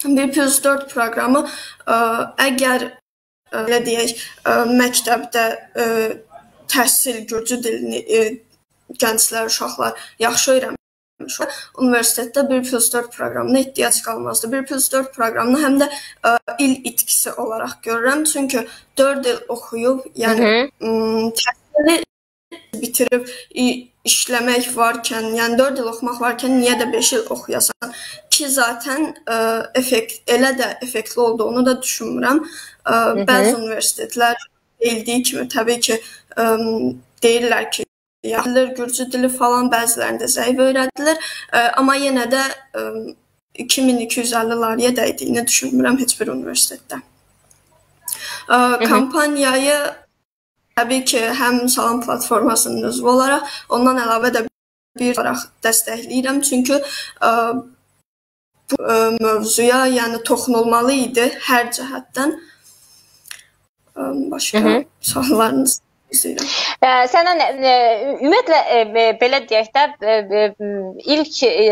1 plus 4 proqramı ə, əgər belə deyək, ə, məktəbdə ə, təhsil gürcü dilini ə, gənclər, uşaqlar yaxşı öyrənmiş universitetdə 1 plus 4 proqramına ehtiyac qalmazdı. 1 plus 4 proqramını həm də ə, il itkisi olaraq görürəm. Çünki 4 il oxuyub, yəni təhsili bitirib işləmək varkən, yəni 4 il oxumaq varkən niyə də 5 il oxuyasan? Ki zaten ə, effekt elə də effektli olduğunu da düşünmürəm. Ə, bəzi universitetlər deyildiyi kimi təbii ki, ə, deyirlər ki, Yaxınlar gürcü dili falan bəzilərində zəif öyrədilir, amma yenə də ə, 2250 lariyə dəydiyini düşünmürəm heç bir universitetdə. Kampaniyayı təbii ki, həm Salam platformasının üzvü olaraq, ondan əlavə də bir olaraq dəstəkləyirəm, çünki ə, bu ə, mövzuya, yəni toxunulmalı idi hər cəhətdən. Ə, başqa Hı -hı. suallarınız istəyirəm. Səndən ümumiyyətlə belə deyək də ilk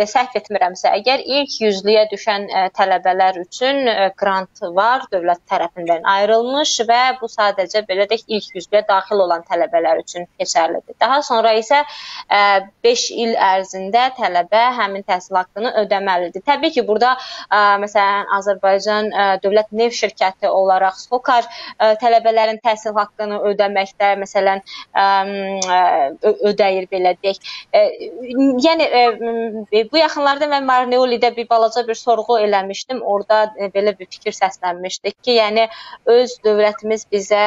səhv etmirəmsə, əgər ilk 100-lüyə düşən tələbələr üçün qrant var, dövlət tərəfindən ayrılmış və bu sadəcə belə deyək ilk 100-lüyə daxil olan tələbələr üçün keçərlidir. Daha sonra isə 5 il ərzində tələbə həmin təhsil haqqını ödəməlidir. Təbii ki, burada məsələn Azərbaycan Dövlət Neft Şirkəti olaraq SOCAR tələbələrin təhsil haqqını ödəməkdə məsələn ödəyir belə deyək. Yəni bu yaxınlarda mən Marneolidə bir balaca bir sorğu eləmişdim. Orda belə bir fikir səslənmişdi ki, yəni öz dövlətimiz bizə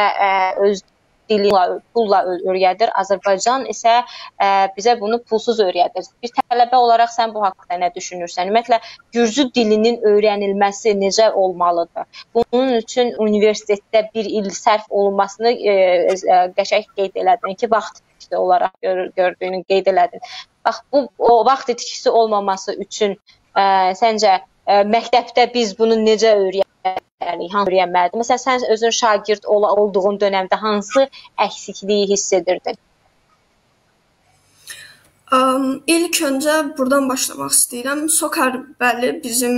öz dili pulla öyrədir. Azərbaycan isə ə, bizə bunu pulsuz öyrədir. Bir tələbə olaraq sən bu haqqda nə düşünürsən? Ümumiyyətlə gürcü dilinin öyrənilməsi necə olmalıdır? Bunun üçün universitetdə bir il sərf olunmasını ə, ə, qəşəng qeyd elədin ki, vaxt itkisi olaraq gör, gördüyünü qeyd elədin. Bax bu o vaxt itkisi olmaması üçün ə, səncə ə, məktəbdə biz bunu necə öyrənməliyik? Yəni hansı öyrənməlidir? Məsələn, sən özün şagird ol olduğun dövrdə hansı əksikliyi hiss edirdin? Um, ilk öncə burdan başlamaq istəyirəm. Sokar bəli bizim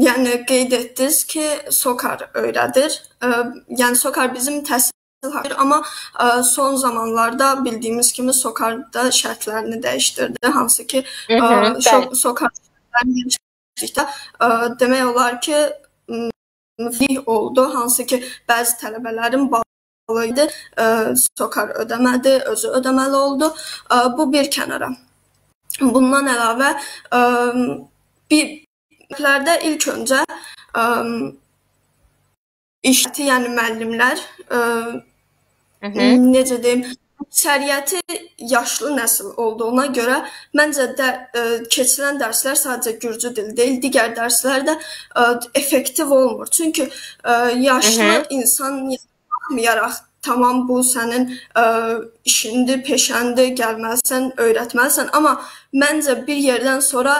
yəni qeyd etdiniz ki, Sokar öyrədir. Yəni Sokar bizim təhsil haqqıdır, amma ə, son zamanlarda bildiyimiz kimi Sokarda şərtlərini dəyişdirdi, hansı ki, ə, Sokar şərtlərini dəyişdirdikdə demək olar ki, oldu, hansı ki, bəzi tələbələrin balı idi, ə, sokar ödəmədi, özü ödəməli oldu. Ə, bu bir kənara. Bundan əlavə ə, bir ilk öncə ə, işti, yəni müəllimlər necə deyim, əksəriyyəti yaşlı nəsil olduğuna görə məncə də ə, e, keçirilən dərslər sadəcə gürcü dili deyil, digər dərslər də ə, e, effektiv olmur. Çünki ə, e, yaşlı Hı -hı. insan baxmayaraq tamam bu sənin ə, işindir, peşəndir, gəlməlisən, öyrətməlisən, amma məncə bir yerdən sonra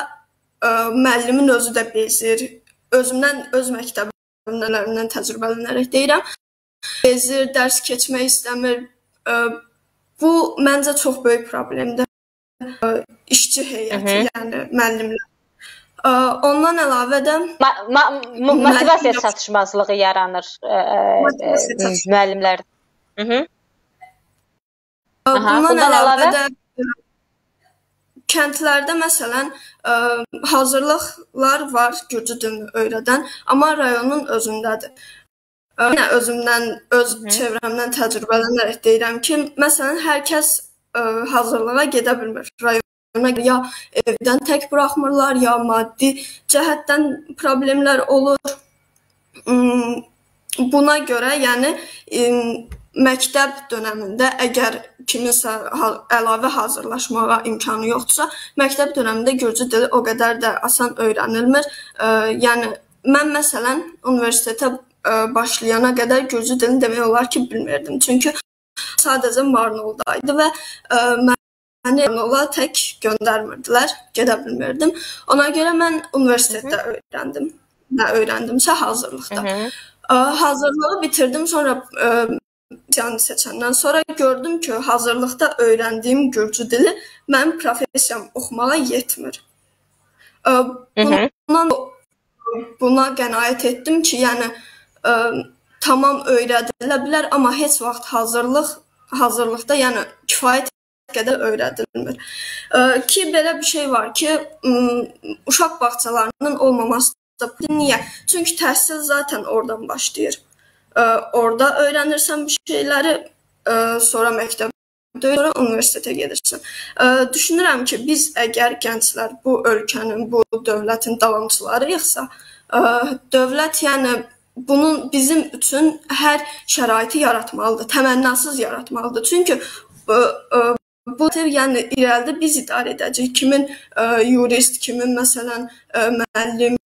ə, müəllimin özü də bezir. Özümdən, öz məktəbimdən təcrübələnərək deyirəm. Bezir, dərs keçmək istəmir, ə, Bu məncə çox böyük problemdir. İşçi heyəti, yəni müəllimlər. Ondan əlavə də ma ma motivasiya çatışmazlığı yaranır müəllimlər. Mhm. Bundan, bundan əlavə də kəndlərdə məsələn ə, hazırlıqlar var gürcü dilini öyrədən, amma rayonun özündədir. Yenə özümdən, öz Hı -hı. çevrəmdən təcrübələnərək deyirəm ki, məsələn, hər kəs ə, hazırlığa gedə bilmir. Rayona ya evdən tək buraxmırlar, ya maddi cəhətdən problemlər olur. Buna görə, yəni məktəb dövründə əgər kiminsə əlavə hazırlaşmağa imkanı yoxdursa, məktəb dövründə gürcü dili o qədər də asan öyrənilmir. Ə, yəni mən məsələn universitetə başlayana qədər gürcü dilini demək olar ki, bilmirdim. Çünki sadəcə Marnoldaydı və ə, məni Marnola tək göndərmirdilər, gedə bilmirdim. Ona görə mən universitetdə Hı -hı. öyrəndim. Nə öyrəndimsə hazırlıqda. Hı -hı. Ə, hazırlığı bitirdim, sonra ə, canı seçəndən sonra gördüm ki, hazırlıqda öyrəndiyim gürcü dili mənim professiyam oxumağa yetmir. Bundan buna qənaət etdim ki, yəni ə, tamam öyrədilə bilər, amma heç vaxt hazırlıq hazırlıqda, yəni kifayət qədər öyrədilmir. Ə, ki belə bir şey var ki, ə, uşaq bağçalarının olmaması da niyə? Çünki təhsil zaten oradan başlayır. Ə, orada öyrənirsən bir şeyləri, ə, sonra məktəb sonra universitetə gedirsən. Ə, düşünürəm ki, biz əgər gənclər bu ölkənin, bu dövlətin davamçılarıyıqsa, ə, dövlət yəni bunun bizim üçün hər şəraiti yaratmalıdır, təmənnasız yaratmalıdır. Çünki ə, ə, bu yəni irəlidə biz idarə edəcəyik. Kimin ə, yurist, kimin məsələn ə, müəllim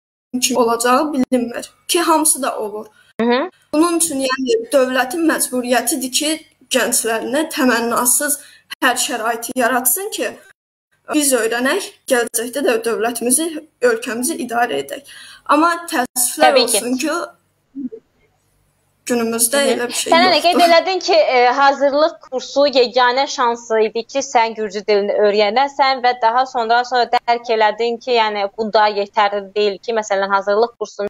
kim olacağı bilinmir ki, hamısı da olur. Hı -hı. Bunun üçün yəni dövlətin məcburiyyətidir ki, gənclərinə təmənnasız hər şəraiti yaratsın ki, biz öyrənək, gələcəkdə də dövlətimizi, ölkəmizi idarə edək. Amma təəssüflər Təbii olsun ki, ki günümüzdə elə bir şey Sən yoxdur. qeyd elədin ki, e, hazırlıq kursu yeganə şansı idi ki, sən gürcü dilini öyrənəsən və daha sonra sonra dərk elədin ki, yəni bu da yetərli deyil ki, məsələn, hazırlıq kursunu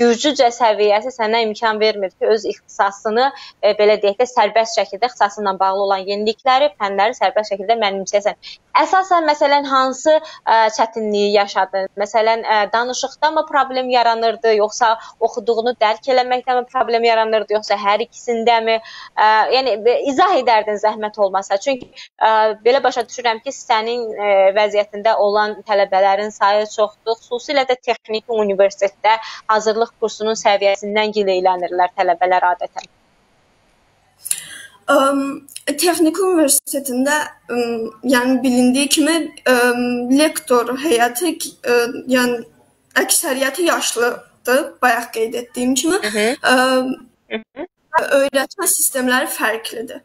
gürcücə səviyyəsi sənə imkan vermir ki, öz ixtisasını e, belə deyək də sərbəst şəkildə ixtisası ilə bağlı olan yenilikləri, fənləri sərbəst şəkildə mənimsəyəsən. Əsasən məsələn hansı ə, e, çətinliyi yaşadın? Məsələn, ə, e, danışıqdamı problem yaranırdı, yoxsa oxuduğunu dərk eləməkdəmi problem yaranırdı, yoxsa hər ikisindəmi? Ə, yəni izah edərdin zəhmət olmasa. Çünki ə, belə başa düşürəm ki, sənin ə, vəziyyətində olan tələbələrin sayı çoxdur, xüsusilə də texniki universitetdə hazırlıq kursunun səviyyəsindən gileylənirlər tələbələr adətən? Um, Texniki universitetində um, yəni bilindiyi kimi um, lektor heyəti ə, yəni əksəriyyəti yaşlıdır, bayaq qeyd etdiyim kimi. Hı -hı. Um, öyrətmə sistemləri fərqlidir.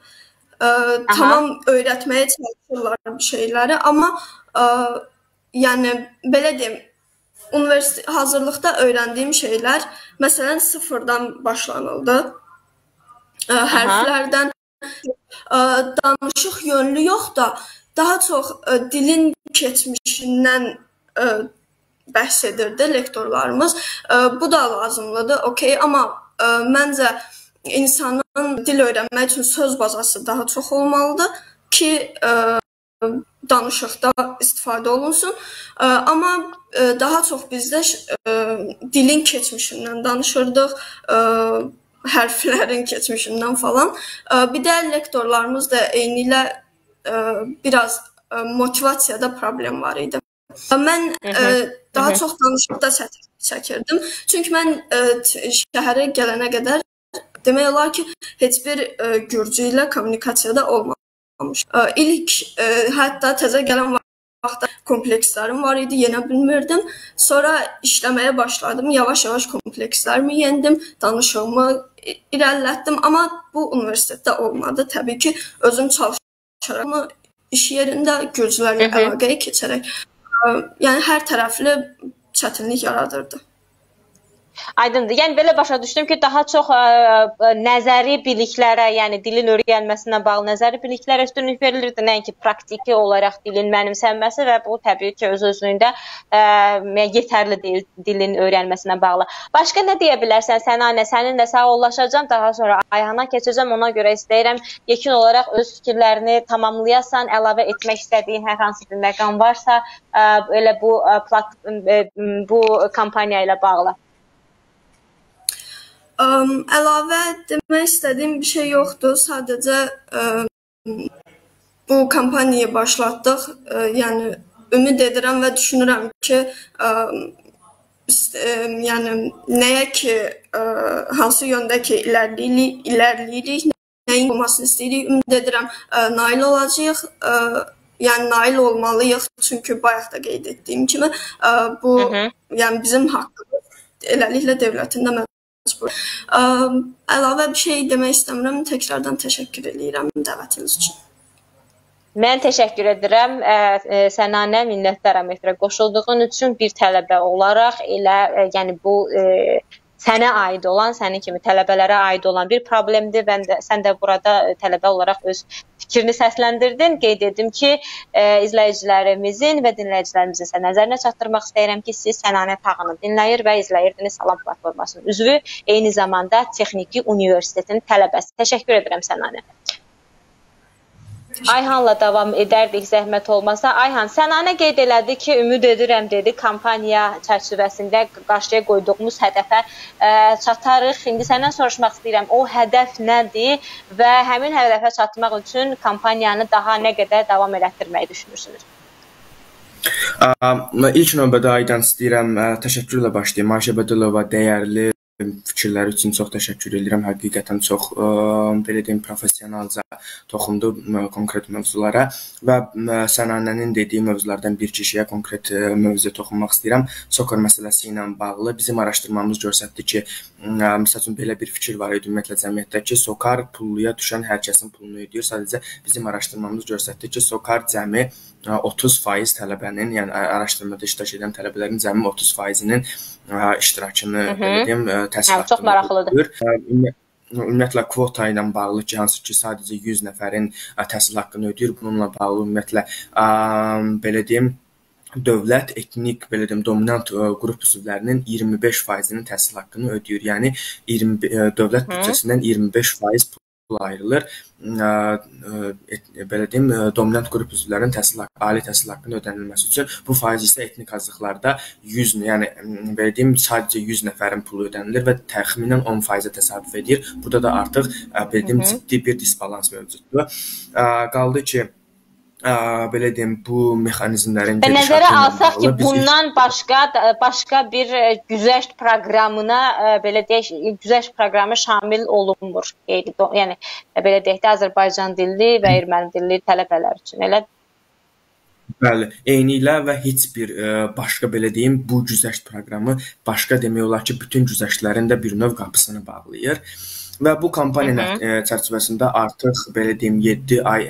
Ə, tamam öyrətməyə çalışırlar bir şeyləri, amma ə, yəni belə deyim, universitet hazırlıqda öyrəndiyim şeylər məsələn sıfırdan başlanıldı. Ə, hərflərdən ə, danışıq yönlü yox da daha çox ə, dilin keçmişindən ə, bəhs edirdi lektorlarımız. Ə, bu da lazımlıdır, okey, amma ə, məncə insanın dil öyrənmək üçün söz bazası daha çox olmalıdır ki, ə, danışıqda istifadə olunsun. Amma daha çox bizdə dilin keçmişindən danışırdıq, hərflərin keçmişindən falan. Bir də lektorlarımız da eynilə biraz motivasiyada problem var idi. Mən Hı -hı. daha Hı çox danışıqda çəkirdim. Çünki mən şəhərə gələnə qədər demək olar ki, heç bir gürcü ilə kommunikasiyada olmamışdım olmuş. İlk ə, hətta təzə gələn vaxtda komplekslərim var idi, yenə bilmirdim. Sonra işləməyə başladım. Yavaş-yavaş komplekslərimi yendim, danışığımı irəlilətdim, amma bu universitetdə olmadı. Təbii ki, özüm çalışaraq iş yerində gözlərlə əlaqəyə keçərək, ə, yəni hər tərəfli çətinlik yaradırdı. Aydındır. Yəni belə başa düşdüm ki, daha çox ə, ə, nəzəri biliklərə, yəni dilin öyrənməsinə bağlı nəzəri biliklərə üstünlük verilirdi, nəinki praktiki olaraq dilin mənimsənməsi və bu təbii ki, öz-özlüyündə ə, yetərli deyil dilin öyrənməsinə bağlı. Başqa nə deyə bilərsən Sənanə? Səninlə sağollaşacağam, daha sonra Ayhana keçəcəm. Ona görə istəyirəm yekun olaraq öz fikirlərini tamamlayasan, əlavə etmək istədiyin hər hansı bir məqam varsa, ə, elə bu ə, plat, ə, bu kampaniya ilə bağlı. Əm, əlavə demək istədiyim bir şey yoxdur. Sadəcə ə, bu kampaniyayı başlatdıq. Ə, yəni ümid edirəm və düşünürəm ki, ə, ə, yəni nəyə ki, ə, hansı yöndə ki irəliləyirik, irəliləyirik, nəyin olmasını istəyirik, ümid edirəm ə, nail olacağıq. Ə, yəni nail olmalıyıq, çünki bayaq da qeyd etdiyim kimi, ə, bu Hı -hı. yəni bizim haqqımız. Eləliklə dövlətin də. Ə, əlavə bir şey demək istəmirəm. Təkrardan təşəkkür edirəm dəvətiniz üçün. Mən təşəkkür edirəm. Sənanə minnətdaram efirə qoşulduğun üçün bir tələbə olaraq elə yəni bu sənə aid olan, sənin kimi tələbələrə aid olan bir problemdir. Mən də sən də burada tələbə olaraq öz fikrini səsləndirdin. Qeyd etdim ki, ə, izləyicilərimizin və dinləyicilərimizin isə nəzərinə çatdırmaq istəyirəm ki, siz Sənanə Tağını dinləyir və izləyirdiniz Salam platformasının üzvü, eyni zamanda Texniki Universitetinin tələbəsi. Təşəkkür edirəm Sənanə. Ayhanla davam edərdik zəhmət olmasa. Ayhan, Sənanə qeyd elədi ki, ümid edirəm dedi, kampaniya çərçivəsində qarşıya qoyduğumuz hədəfə ə, çatarıq. İndi səndən soruşmaq istəyirəm, o hədəf nədir və həmin hədəfə çatmaq üçün kampaniyanı daha nə qədər davam elətdirməyi düşünürsünüz? İlk növbədə Aydan istəyirəm təşəkkürlə başlayım. Ayşə Bədəlova dəyərli fikirləri üçün çox təşəkkür edirəm. Həqiqətən çox ə, belə deyim professionalca toxundu ə, konkret mövzulara və ə, Sənanənin dediyi mövzulardan bir kişiyə konkret mövzuya toxunmaq istəyirəm. Sokor məsələsi ilə bağlı bizim araşdırmamız göstərdi ki, məsəl üçün belə bir fikir var idi ümumiyyətlə cəmiyyətdə ki, Sokar pulluya düşən hər kəsin pulunu ödəyir. Sadəcə bizim araşdırmamız göstərdi ki, Sokar cəmi 30% tələbənin, yəni araşdırmada iştirak edən tələbələrin cəmi 30%-nin iştirakını belə deyim, təsdiq hə, çox maraqlıdır. Ümumiyyətlə kvota ilə bağlı ki, hansı ki, sadəcə 100 nəfərin təhsil haqqını ödəyir. Bununla bağlı ümumiyyətlə ə, belə deyim, dövlət etnik belə deyim dominant ə, qrup üzvlərinin 25%-nin təhsil haqqını ödəyir. Yəni 20 ə, dövlət büdcəsindən 25% pul ayrılır. Ə, ə, belə deyim, dominant qrup üzvlərinin təhsil ali təhsil haqqının ödənilməsi üçün bu faiz isə etnik azlıqlarda 100, yəni belə deyim, sadəcə 100 nəfərin pulu ödənilir və təxminən 10%-ə təsadüf edir. Burada da artıq belə deyim, ciddi bir disbalans mövcuddur. Qaldı ki, ə, belə deyim, bu mexanizmlərin və nəzərə alsaq ki, bundan biz... başqa başqa bir güzəşt proqramına ə, belə deyək, güzəşt proqramı şamil olunmur. Qeyri, yəni belə deyək də Azərbaycan dilli və erməni dilli tələbələr üçün. Elə Bəli, eyni ilə və heç bir ə, başqa belə deyim, bu güzəşt proqramı başqa demək olar ki, bütün güzəştlərin də bir növ qapısını bağlayır. Və bu kampaniya Hı -hı. çərçivəsində artıq belə deyim 7 ay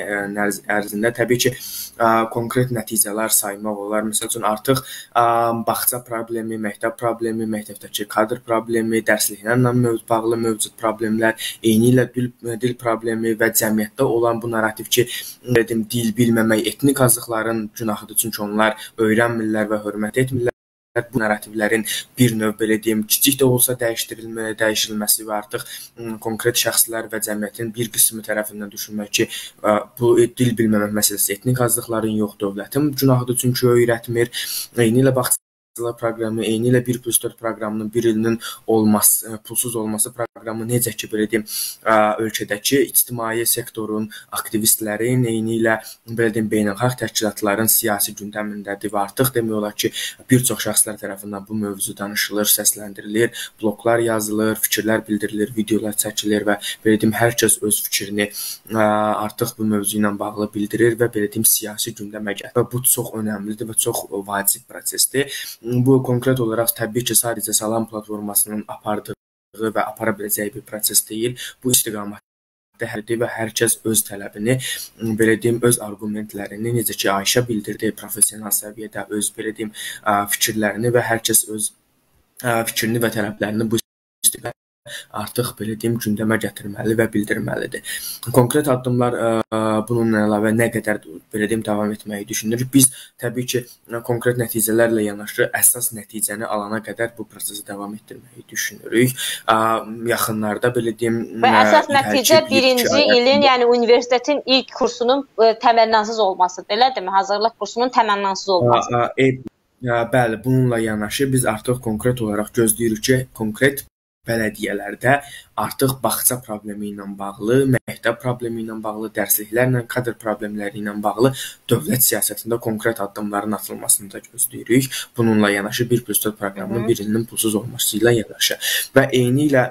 ərzində təbii ki, ə, konkret nəticələr saymaq olar. Məsəl üçün artıq bağça problemi, məktəb problemi, məktəbdəki kadr problemi, dərsliklərlə mövcud bağlı mövcud problemlər, eyni ilə dil, dil problemi və cəmiyyətdə olan bu narrativ ki, dedim dil bilməmək etnik azlıqların günahıdır, çünki onlar öyrənmirlər və hörmət etmirlər bu narrativlərin bir növ belə deyim, kiçik də olsa dəyişdirilmə, dəyişilməsi və artıq konkret şəxslər və cəmiyyətin bir qismi tərəfindən düşünmək ki, bu dil bilməmək məsələsi etnik azlıqların yox, dövlətin günahıdır çünki öyrətmir. Eyni ilə bax Sıla proqramı, eyni ilə 1 plus 4 proqramının bir ilinin olması, e, pulsuz olması proqramı necə ki, belə deyim, ölkədəki ictimai sektorun aktivistlərin, eyni ilə belə deyim, beynəlxalq təşkilatların siyasi gündəmindədir və artıq demək olar ki, bir çox şəxslər tərəfindən bu mövzu danışılır, səsləndirilir, bloklar yazılır, fikirlər bildirilir, videolar çəkilir və belə deyim, hər kəs öz fikrini artıq bu mövzu ilə bağlı bildirir və belə deyim, siyasi gündəmə gətirir. Və bu çox önəmlidir və çox vacib prosesdir. Bu konkret olaraq təbii ki, sadəcə Salam platformasının apardığı və apara biləcəyi bir proses deyil. Bu istiqamətdə hərdir və hər kəs öz tələbini, belə deyim, öz arqumentlərini, necə ki, Ayşə bildirdi, professional səviyyədə öz, belə deyim, fikirlərini və hər kəs öz fikrini və tələblərini bu istiqamətdə artıq belə deyim gündəmə gətirməli və bildirməlidir. Konkret addımlar ə, bununla əlavə nə qədər belə deyim davam etməyi düşünürük. Biz təbii ki, konkret nəticələrlə yanaşı əsas nəticəni alana qədər bu prosesi davam etdirməyi düşünürük. Ə, yaxınlarda belə deyim və əsas nəticə birinci ilin, yəni universitetin ilk kursunun təmənnasız olmasıdır. Elədirmi? Hazırlıq kursunun təmənnasız olması. E, bəli, bununla yanaşı biz artıq konkret olaraq gözləyirik ki, konkret bələdiyyələrdə artıq bağça problemi ilə bağlı, məktəb problemi ilə bağlı, dərsliklərlə, kadr problemləri ilə bağlı dövlət siyasətində konkret addımların atılmasını da gözləyirik. Bununla yanaşı 1+4 proqramının bir ilinin pulsuz olması ilə yanaşı və eyni ilə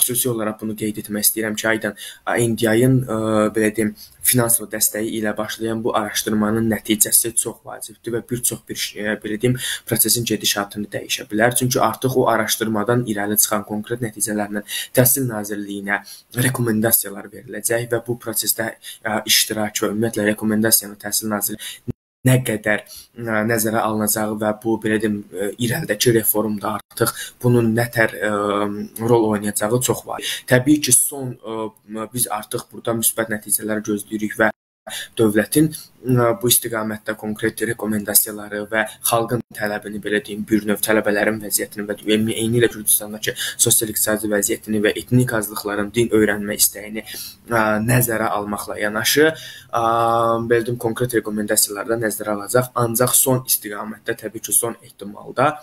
xüsusi olaraq bunu qeyd etmək istəyirəm ki, aydan NDI-ın belə deyim finansal dəstəyi ilə başlayan bu araşdırmanın nəticəsi çox vacibdir və bir çox bir belə deyim prosesin gedişatını dəyişə bilər. Çünki artıq o araşdırmadan irəli çıxan konkret nəticələrlə təhsil Nazirliyinə rekomendasiyalar veriləcək və bu prosesdə iştirak və ümumiyyətlə rekomendasiyanı Təhsil Nazirliyi nə qədər ə, nəzərə alınacağı və bu belə deyim irəlidəki reformda artıq bunun nətər ə, rol oynayacağı çox var. Təbii ki, son biz artıq burada müsbət nəticələr gözləyirik və dövlətin bu istiqamətdə konkret rekomendasiyaları və xalqın tələbini belə deyim, bir növ tələbələrin vəziyyətini və eyni ilə Gürcüstandakı sosial-iqtisadi vəziyyətini və etnik azlıqların din öyrənmə istəyini ə, nəzərə almaqla yanaşı, belə deyim, konkret rekomendasiyalarda nəzərə alacaq. Ancaq son istiqamətdə təbii ki, son ehtimalda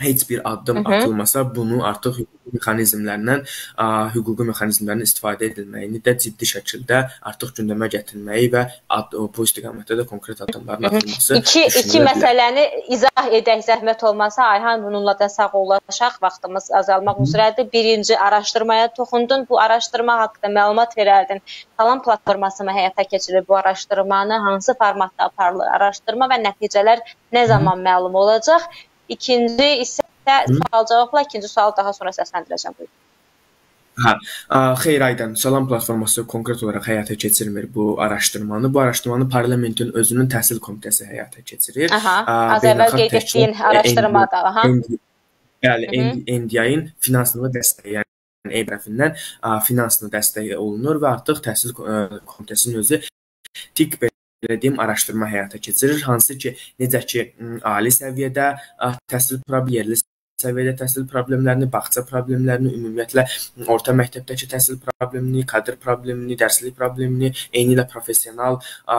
heç bir addım Hı -hı. atılmasa bunu artıq hüquqi mexanizmlərdən, hüquqi mexanizmlərin istifadə edilməyini də ciddi şəkildə artıq gündəmə gətirməyi və ad, bu istiqamətdə də konkret addımların atılması. İki iki məsələni izah edək zəhmət olmasa Ayhan bununla da sağollaşaq. Vaxtımız azalmaq üzrədir. Birinci araşdırmaya toxundun. Bu araşdırma haqqında məlumat verərdin. Talan platforması mı həyata keçirir bu araşdırmanı? Hansı formatda aparılır araşdırma və nəticələr nə zaman məlum olacaq? İkinci isə sual-cavabla ikinci sualı daha sonra səsləndirəcəm. Buyurun. Hə, Xeyr Aydan Salam platforması konkret olaraq həyata keçirmir bu araşdırmanı. Bu araşdırmanı parlamentin özünün təhsil komitəsi həyata keçirir. Aha, az əvvəl qeyd etdiyin araşdırmada, aha. Bəli, NDI-in finansını dəstəkləyən yəni EY tərəfindən finansını dəstək olunur və artıq təhsil komitəsinin özü TİK belə deyim, araşdırma həyata keçirir, hansı ki, necə ki, ali səviyyədə təhsil problemli səviyyədə təhsil problemlərini, bağça problemlərini, ümumiyyətlə orta məktəbdəki təhsil problemini, kadr problemini, dərslik problemini, eyni ilə professional ə,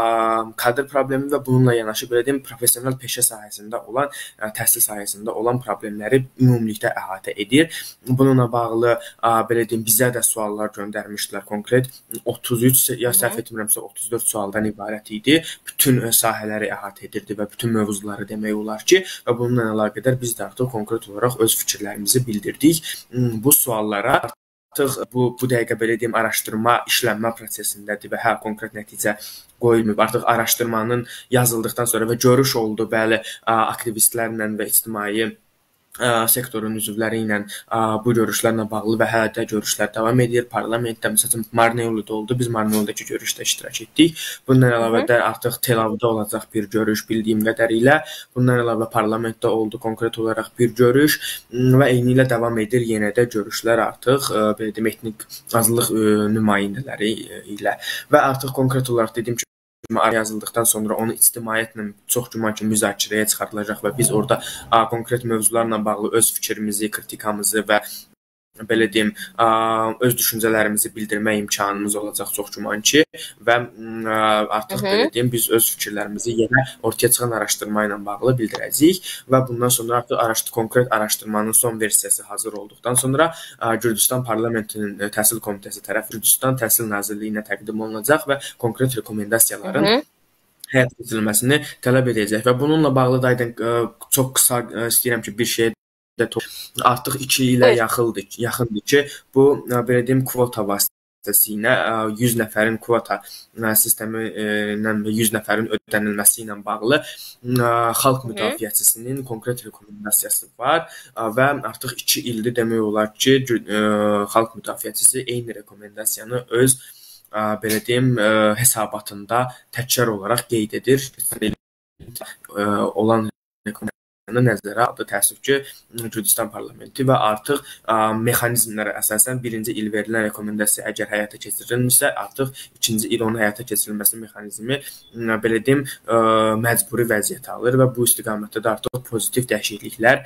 kadr problemi və bununla yanaşı belə deyim, professional peşə sahəsində olan, ə, təhsil sahəsində olan problemləri ümumilikdə əhatə edir. Bununla bağlı ə, belə deyim, bizə də suallar göndərmişdilər konkret 33 ya səhv etmirəmsə 34 sualdan ibarət idi. Bütün sahələri əhatə edirdi və bütün mövzuları demək olar ki, və bununla əlaqədar biz də artıq konkret olaraq olaraq öz fikirlərimizi bildirdik. Hmm, bu suallara artıq bu bu dəqiqə belə deyim araşdırma işlənmə prosesindədir və hə konkret nəticə qoyulmayıb. Artıq araşdırmanın yazıldıqdan sonra və görüş oldu, bəli, aktivistlərlə və ictimai sektorun üzvləri ilə bu görüşlərlə bağlı və hələ də görüşlər davam edir. Parlamentdə məsələn Marneolidə oldu. Biz Marneolidəki görüşdə iştirak etdik. Bundan əlavə də artıq Tel Avivdə olacaq bir görüş bildiyim qədərilə. Bundan əlavə parlamentdə oldu konkret olaraq bir görüş və eyni ilə davam edir yenə də görüşlər artıq belə deyim etnik azlıq nümayəndələri ilə və artıq konkret olaraq dediyim kimi yazıldıqdan sonra onu ictimaiyyətlə çox güman ki, müzakirəyə çıxarılacaq və biz orada konkret mövzularla bağlı öz fikrimizi, kritikamızı və belə deyim, öz düşüncələrimizi bildirmək imkanımız olacaq çox güman ki və artıq Hı -hı. belə deyim, biz öz fikirlərimizi yenə ortaya çıxan araşdırma ilə bağlı bildirəcəyik və bundan sonra artıq araşdır konkret araşdırmanın son versiyası hazır olduqdan sonra Gürcüstan parlamentinin təhsil komitəsi tərəfindən Gürcüstan Təhsil Nazirliyinə təqdim olunacaq və konkret rekomendasiyaların Hı -hı həyata keçirilməsini tələb edəcək və bununla bağlı da aydın çox qısa istəyirəm ki, bir şey də artıq 2 ilə yaxındır, yaxındır ki, bu belə deyim kvota vasitəsilə 100 nəfərin kvota sistemi ilə 100 nəfərin ödənilməsi ilə bağlı xalq müdafiəçisinin konkret rekomendasiyası var və artıq 2 ildir demək olar ki, xalq müdafiəçisi eyni rekomendasiyanı öz belə deyim hesabatında təkrar olaraq qeyd edir. olan nəzərə aldı. Təəssüf ki, Gürcüstan parlamenti və artıq ə, mexanizmlərə əsasən birinci il verilən rekomendasiya əgər həyata keçirilmirsə, artıq ikinci il onun həyata keçirilməsi mexanizmi ə, belə deyim, ə, məcburi vəziyyət alır və bu istiqamətdə də artıq pozitiv dəyişikliklər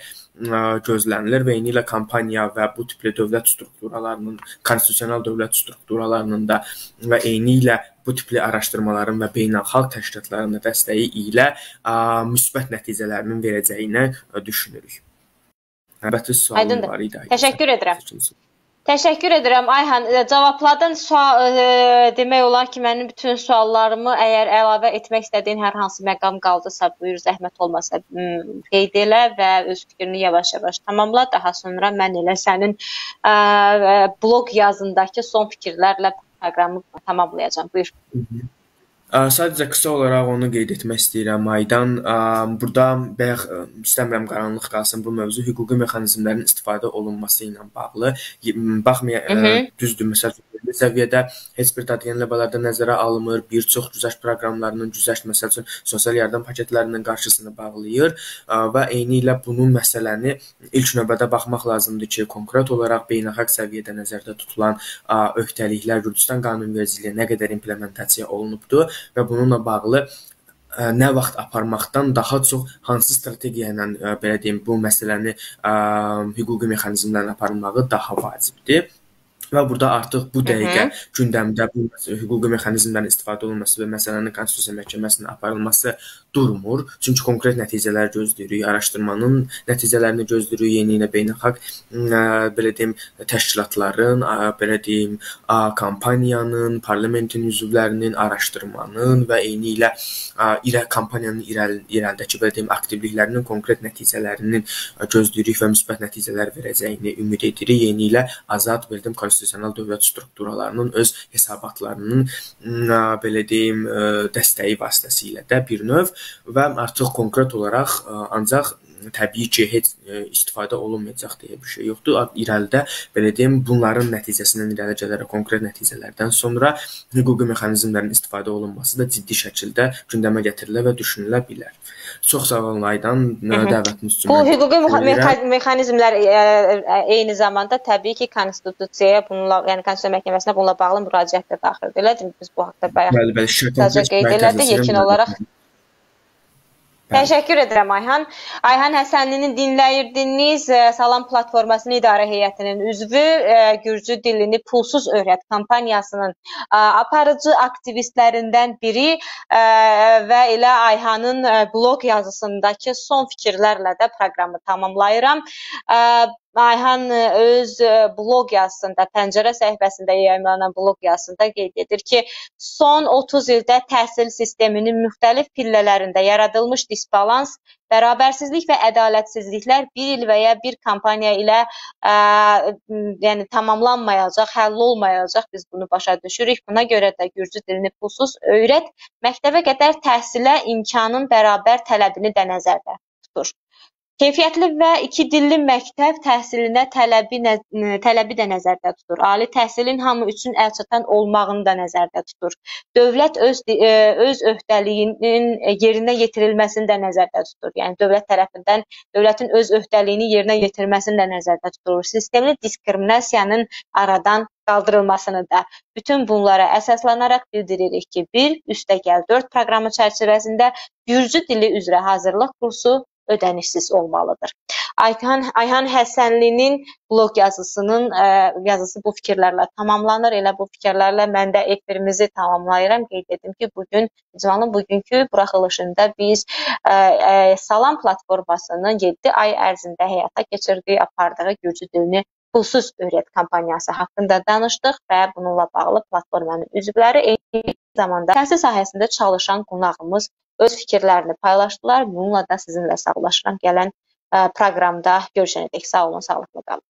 gözlənilir və eyni ilə kampaniya və bu tipli dövlət strukturalarının, konstitusional dövlət strukturalarının da və eyni ilə bu tipli araşdırmaların və beynəlxalq təşkilatların da dəstəyi ilə ə, müsbət nəticələrinin verəcəyini düşünürük. Əlbəttə sualım var idi. Təşəkkür edirəm. Təşəkkür edirəm Ayhan. Cavabladın sual e, demək olar ki, mənim bütün suallarımı əgər əlavə etmək istədiyin hər hansı məqam qaldısa, buyur zəhmət olmasa qeyd elə və öz fikrini yavaş-yavaş tamamla. Daha sonra mən elə sənin ə, blog yazındakı son fikirlərlə proqramı tamamlayacağam. Buyur. Hı -hı. Sadəcə qısa olaraq onu qeyd etmək istəyirəm Aydan. Burada bayaq istəmirəm qaranlıq qalsın bu mövzu hüquqi mexanizmlərin istifadə olunması ilə bağlı. Baxmayaraq düzdür, məsəl milli səviyyədə heç bir data yenilənmələrdə nəzərə alınmır. Bir çox güzəşt proqramlarının güzəşt məsəl üçün sosial yardım paketlərinin qarşısını bağlayır və eyni ilə bunun məsələni ilk növbədə baxmaq lazımdır ki, konkret olaraq beynəlxalq səviyyədə nəzərdə tutulan öhdəliklər Gürcüstan qanunvericiliyi nə qədər implementasiya olunubdur və bununla bağlı nə vaxt aparmaqdan daha çox hansı strategiya ilə belə deyim bu məsələni hüquqi mexanizmlərlə aparılmağı daha vacibdir. Və burada artıq bu dəqiqə Hı -hı. gündəmdə bu hüquqi mexanizmlərin istifadə olunması və məsələnin Konstitusiya Məhkəməsinə aparılması durmur. Çünki konkret nəticələr gözləyirik. Araşdırmanın nəticələrini gözləyirik. İlə beynəlxalq belə deyim təşkilatların, belə deyim kampaniyanın, parlamentin üzvlərinin, araşdırmanın və eyni ilə irə kampaniyanın irəl irəlidəki belə deyim aktivliklərinin konkret nəticələrinin gözləyirik və müsbət nəticələr verəcəyini ümid edirik. Yeni ilə azad belə deyim konstitusional dövlət strukturalarının öz hesabatlarının belə deyim dəstəyi vasitəsilə də bir növ və artıq konkret olaraq ancaq təbii ki, heç istifadə olunmayacaq deyə bir şey yoxdur. İrəlidə belə deyim, bunların nəticəsindən irəli gələrək konkret nəticələrdən sonra hüquqi mexanizmlərin istifadə olunması da ciddi şəkildə gündəmə gətirilə və düşünülə bilər. Çox sağ olun Aydan dəvətiniz üçün. Bu hüquqi mexa mexanizmlər eyni zamanda təbii ki, konstitusiyaya bununla, yəni Konstitusiya Məhkəməsinə bununla bağlı müraciət də daxildir. Elədir? Biz bu haqqda bayaq bəli, bəli, qeyd elədik. Yekun olaraq Təşəkkür edirəm Ayhan. Ayhan Həsənlini dinləyirdiniz. Salam platformasının idarə heyətinin üzvü, Gürcü dilini pulsuz öyrət kampaniyasının aparıcı aktivistlərindən biri və elə Ayhanın bloq yazısındakı son fikirlərlə də proqramı tamamlayıram. Ayhan öz bloq yazısında, Pəncərə səhifəsində yayımlanan bloq yazısında qeyd edir ki, son 30 ildə təhsil sisteminin müxtəlif pillələrində yaradılmış disbalans, bərabərsizlik və ədalətsizliklər bir il və ya bir kampaniya ilə ə, yəni tamamlanmayacaq, həll olmayacaq. Biz bunu başa düşürük. Buna görə də gürcü dilini pulsuz öyrət, məktəbə qədər təhsilə imkanın bərabər tələbini də nəzərdə tutur. Keyfiyyətli və iki dilli məktəb təhsilinə tələbi də nəzərdə tutur. Ali təhsilin hamı üçün əlçatan olmağını da nəzərdə tutur. Dövlət öz öz öhdəliyinin yerinə yetirilməsini də nəzərdə tutur. Yəni dövlət tərəfindən dövlətin öz öhdəliyini yerinə yetirməsini də nəzərdə tutur. Sistemli diskriminasiyanın aradan qaldırılmasını da. Bütün bunlara əsaslanaraq bildiririk ki, bir üstəgəl 4 proqramı çərçivəsində gürcü dili üzrə hazırlıq kursu ödənişsiz olmalıdır. Ayhan Ayhan Həsənlinin bloq yazısının ə, e, yazısı bu fikirlərlə tamamlanır. Elə bu fikirlərlə mən də efirimizi tamamlayıram. Qeyd edim ki, bu gün icmalın bugünkü buraxılışında biz ə, e, ə, e, Salam platformasının 7 ay ərzində həyata keçirdiyi, apardığı gürcü dilini pulsuz öyrət kampaniyası haqqında danışdıq və bununla bağlı platformanın üzvləri eyni zamanda təhsil sahəsində çalışan qonağımız öz fikirlərini paylaşdılar. Bununla da sizinlə sağollaşıram. Gələn proqramda görüşənədək sağ olun, sağlıqlı qalın.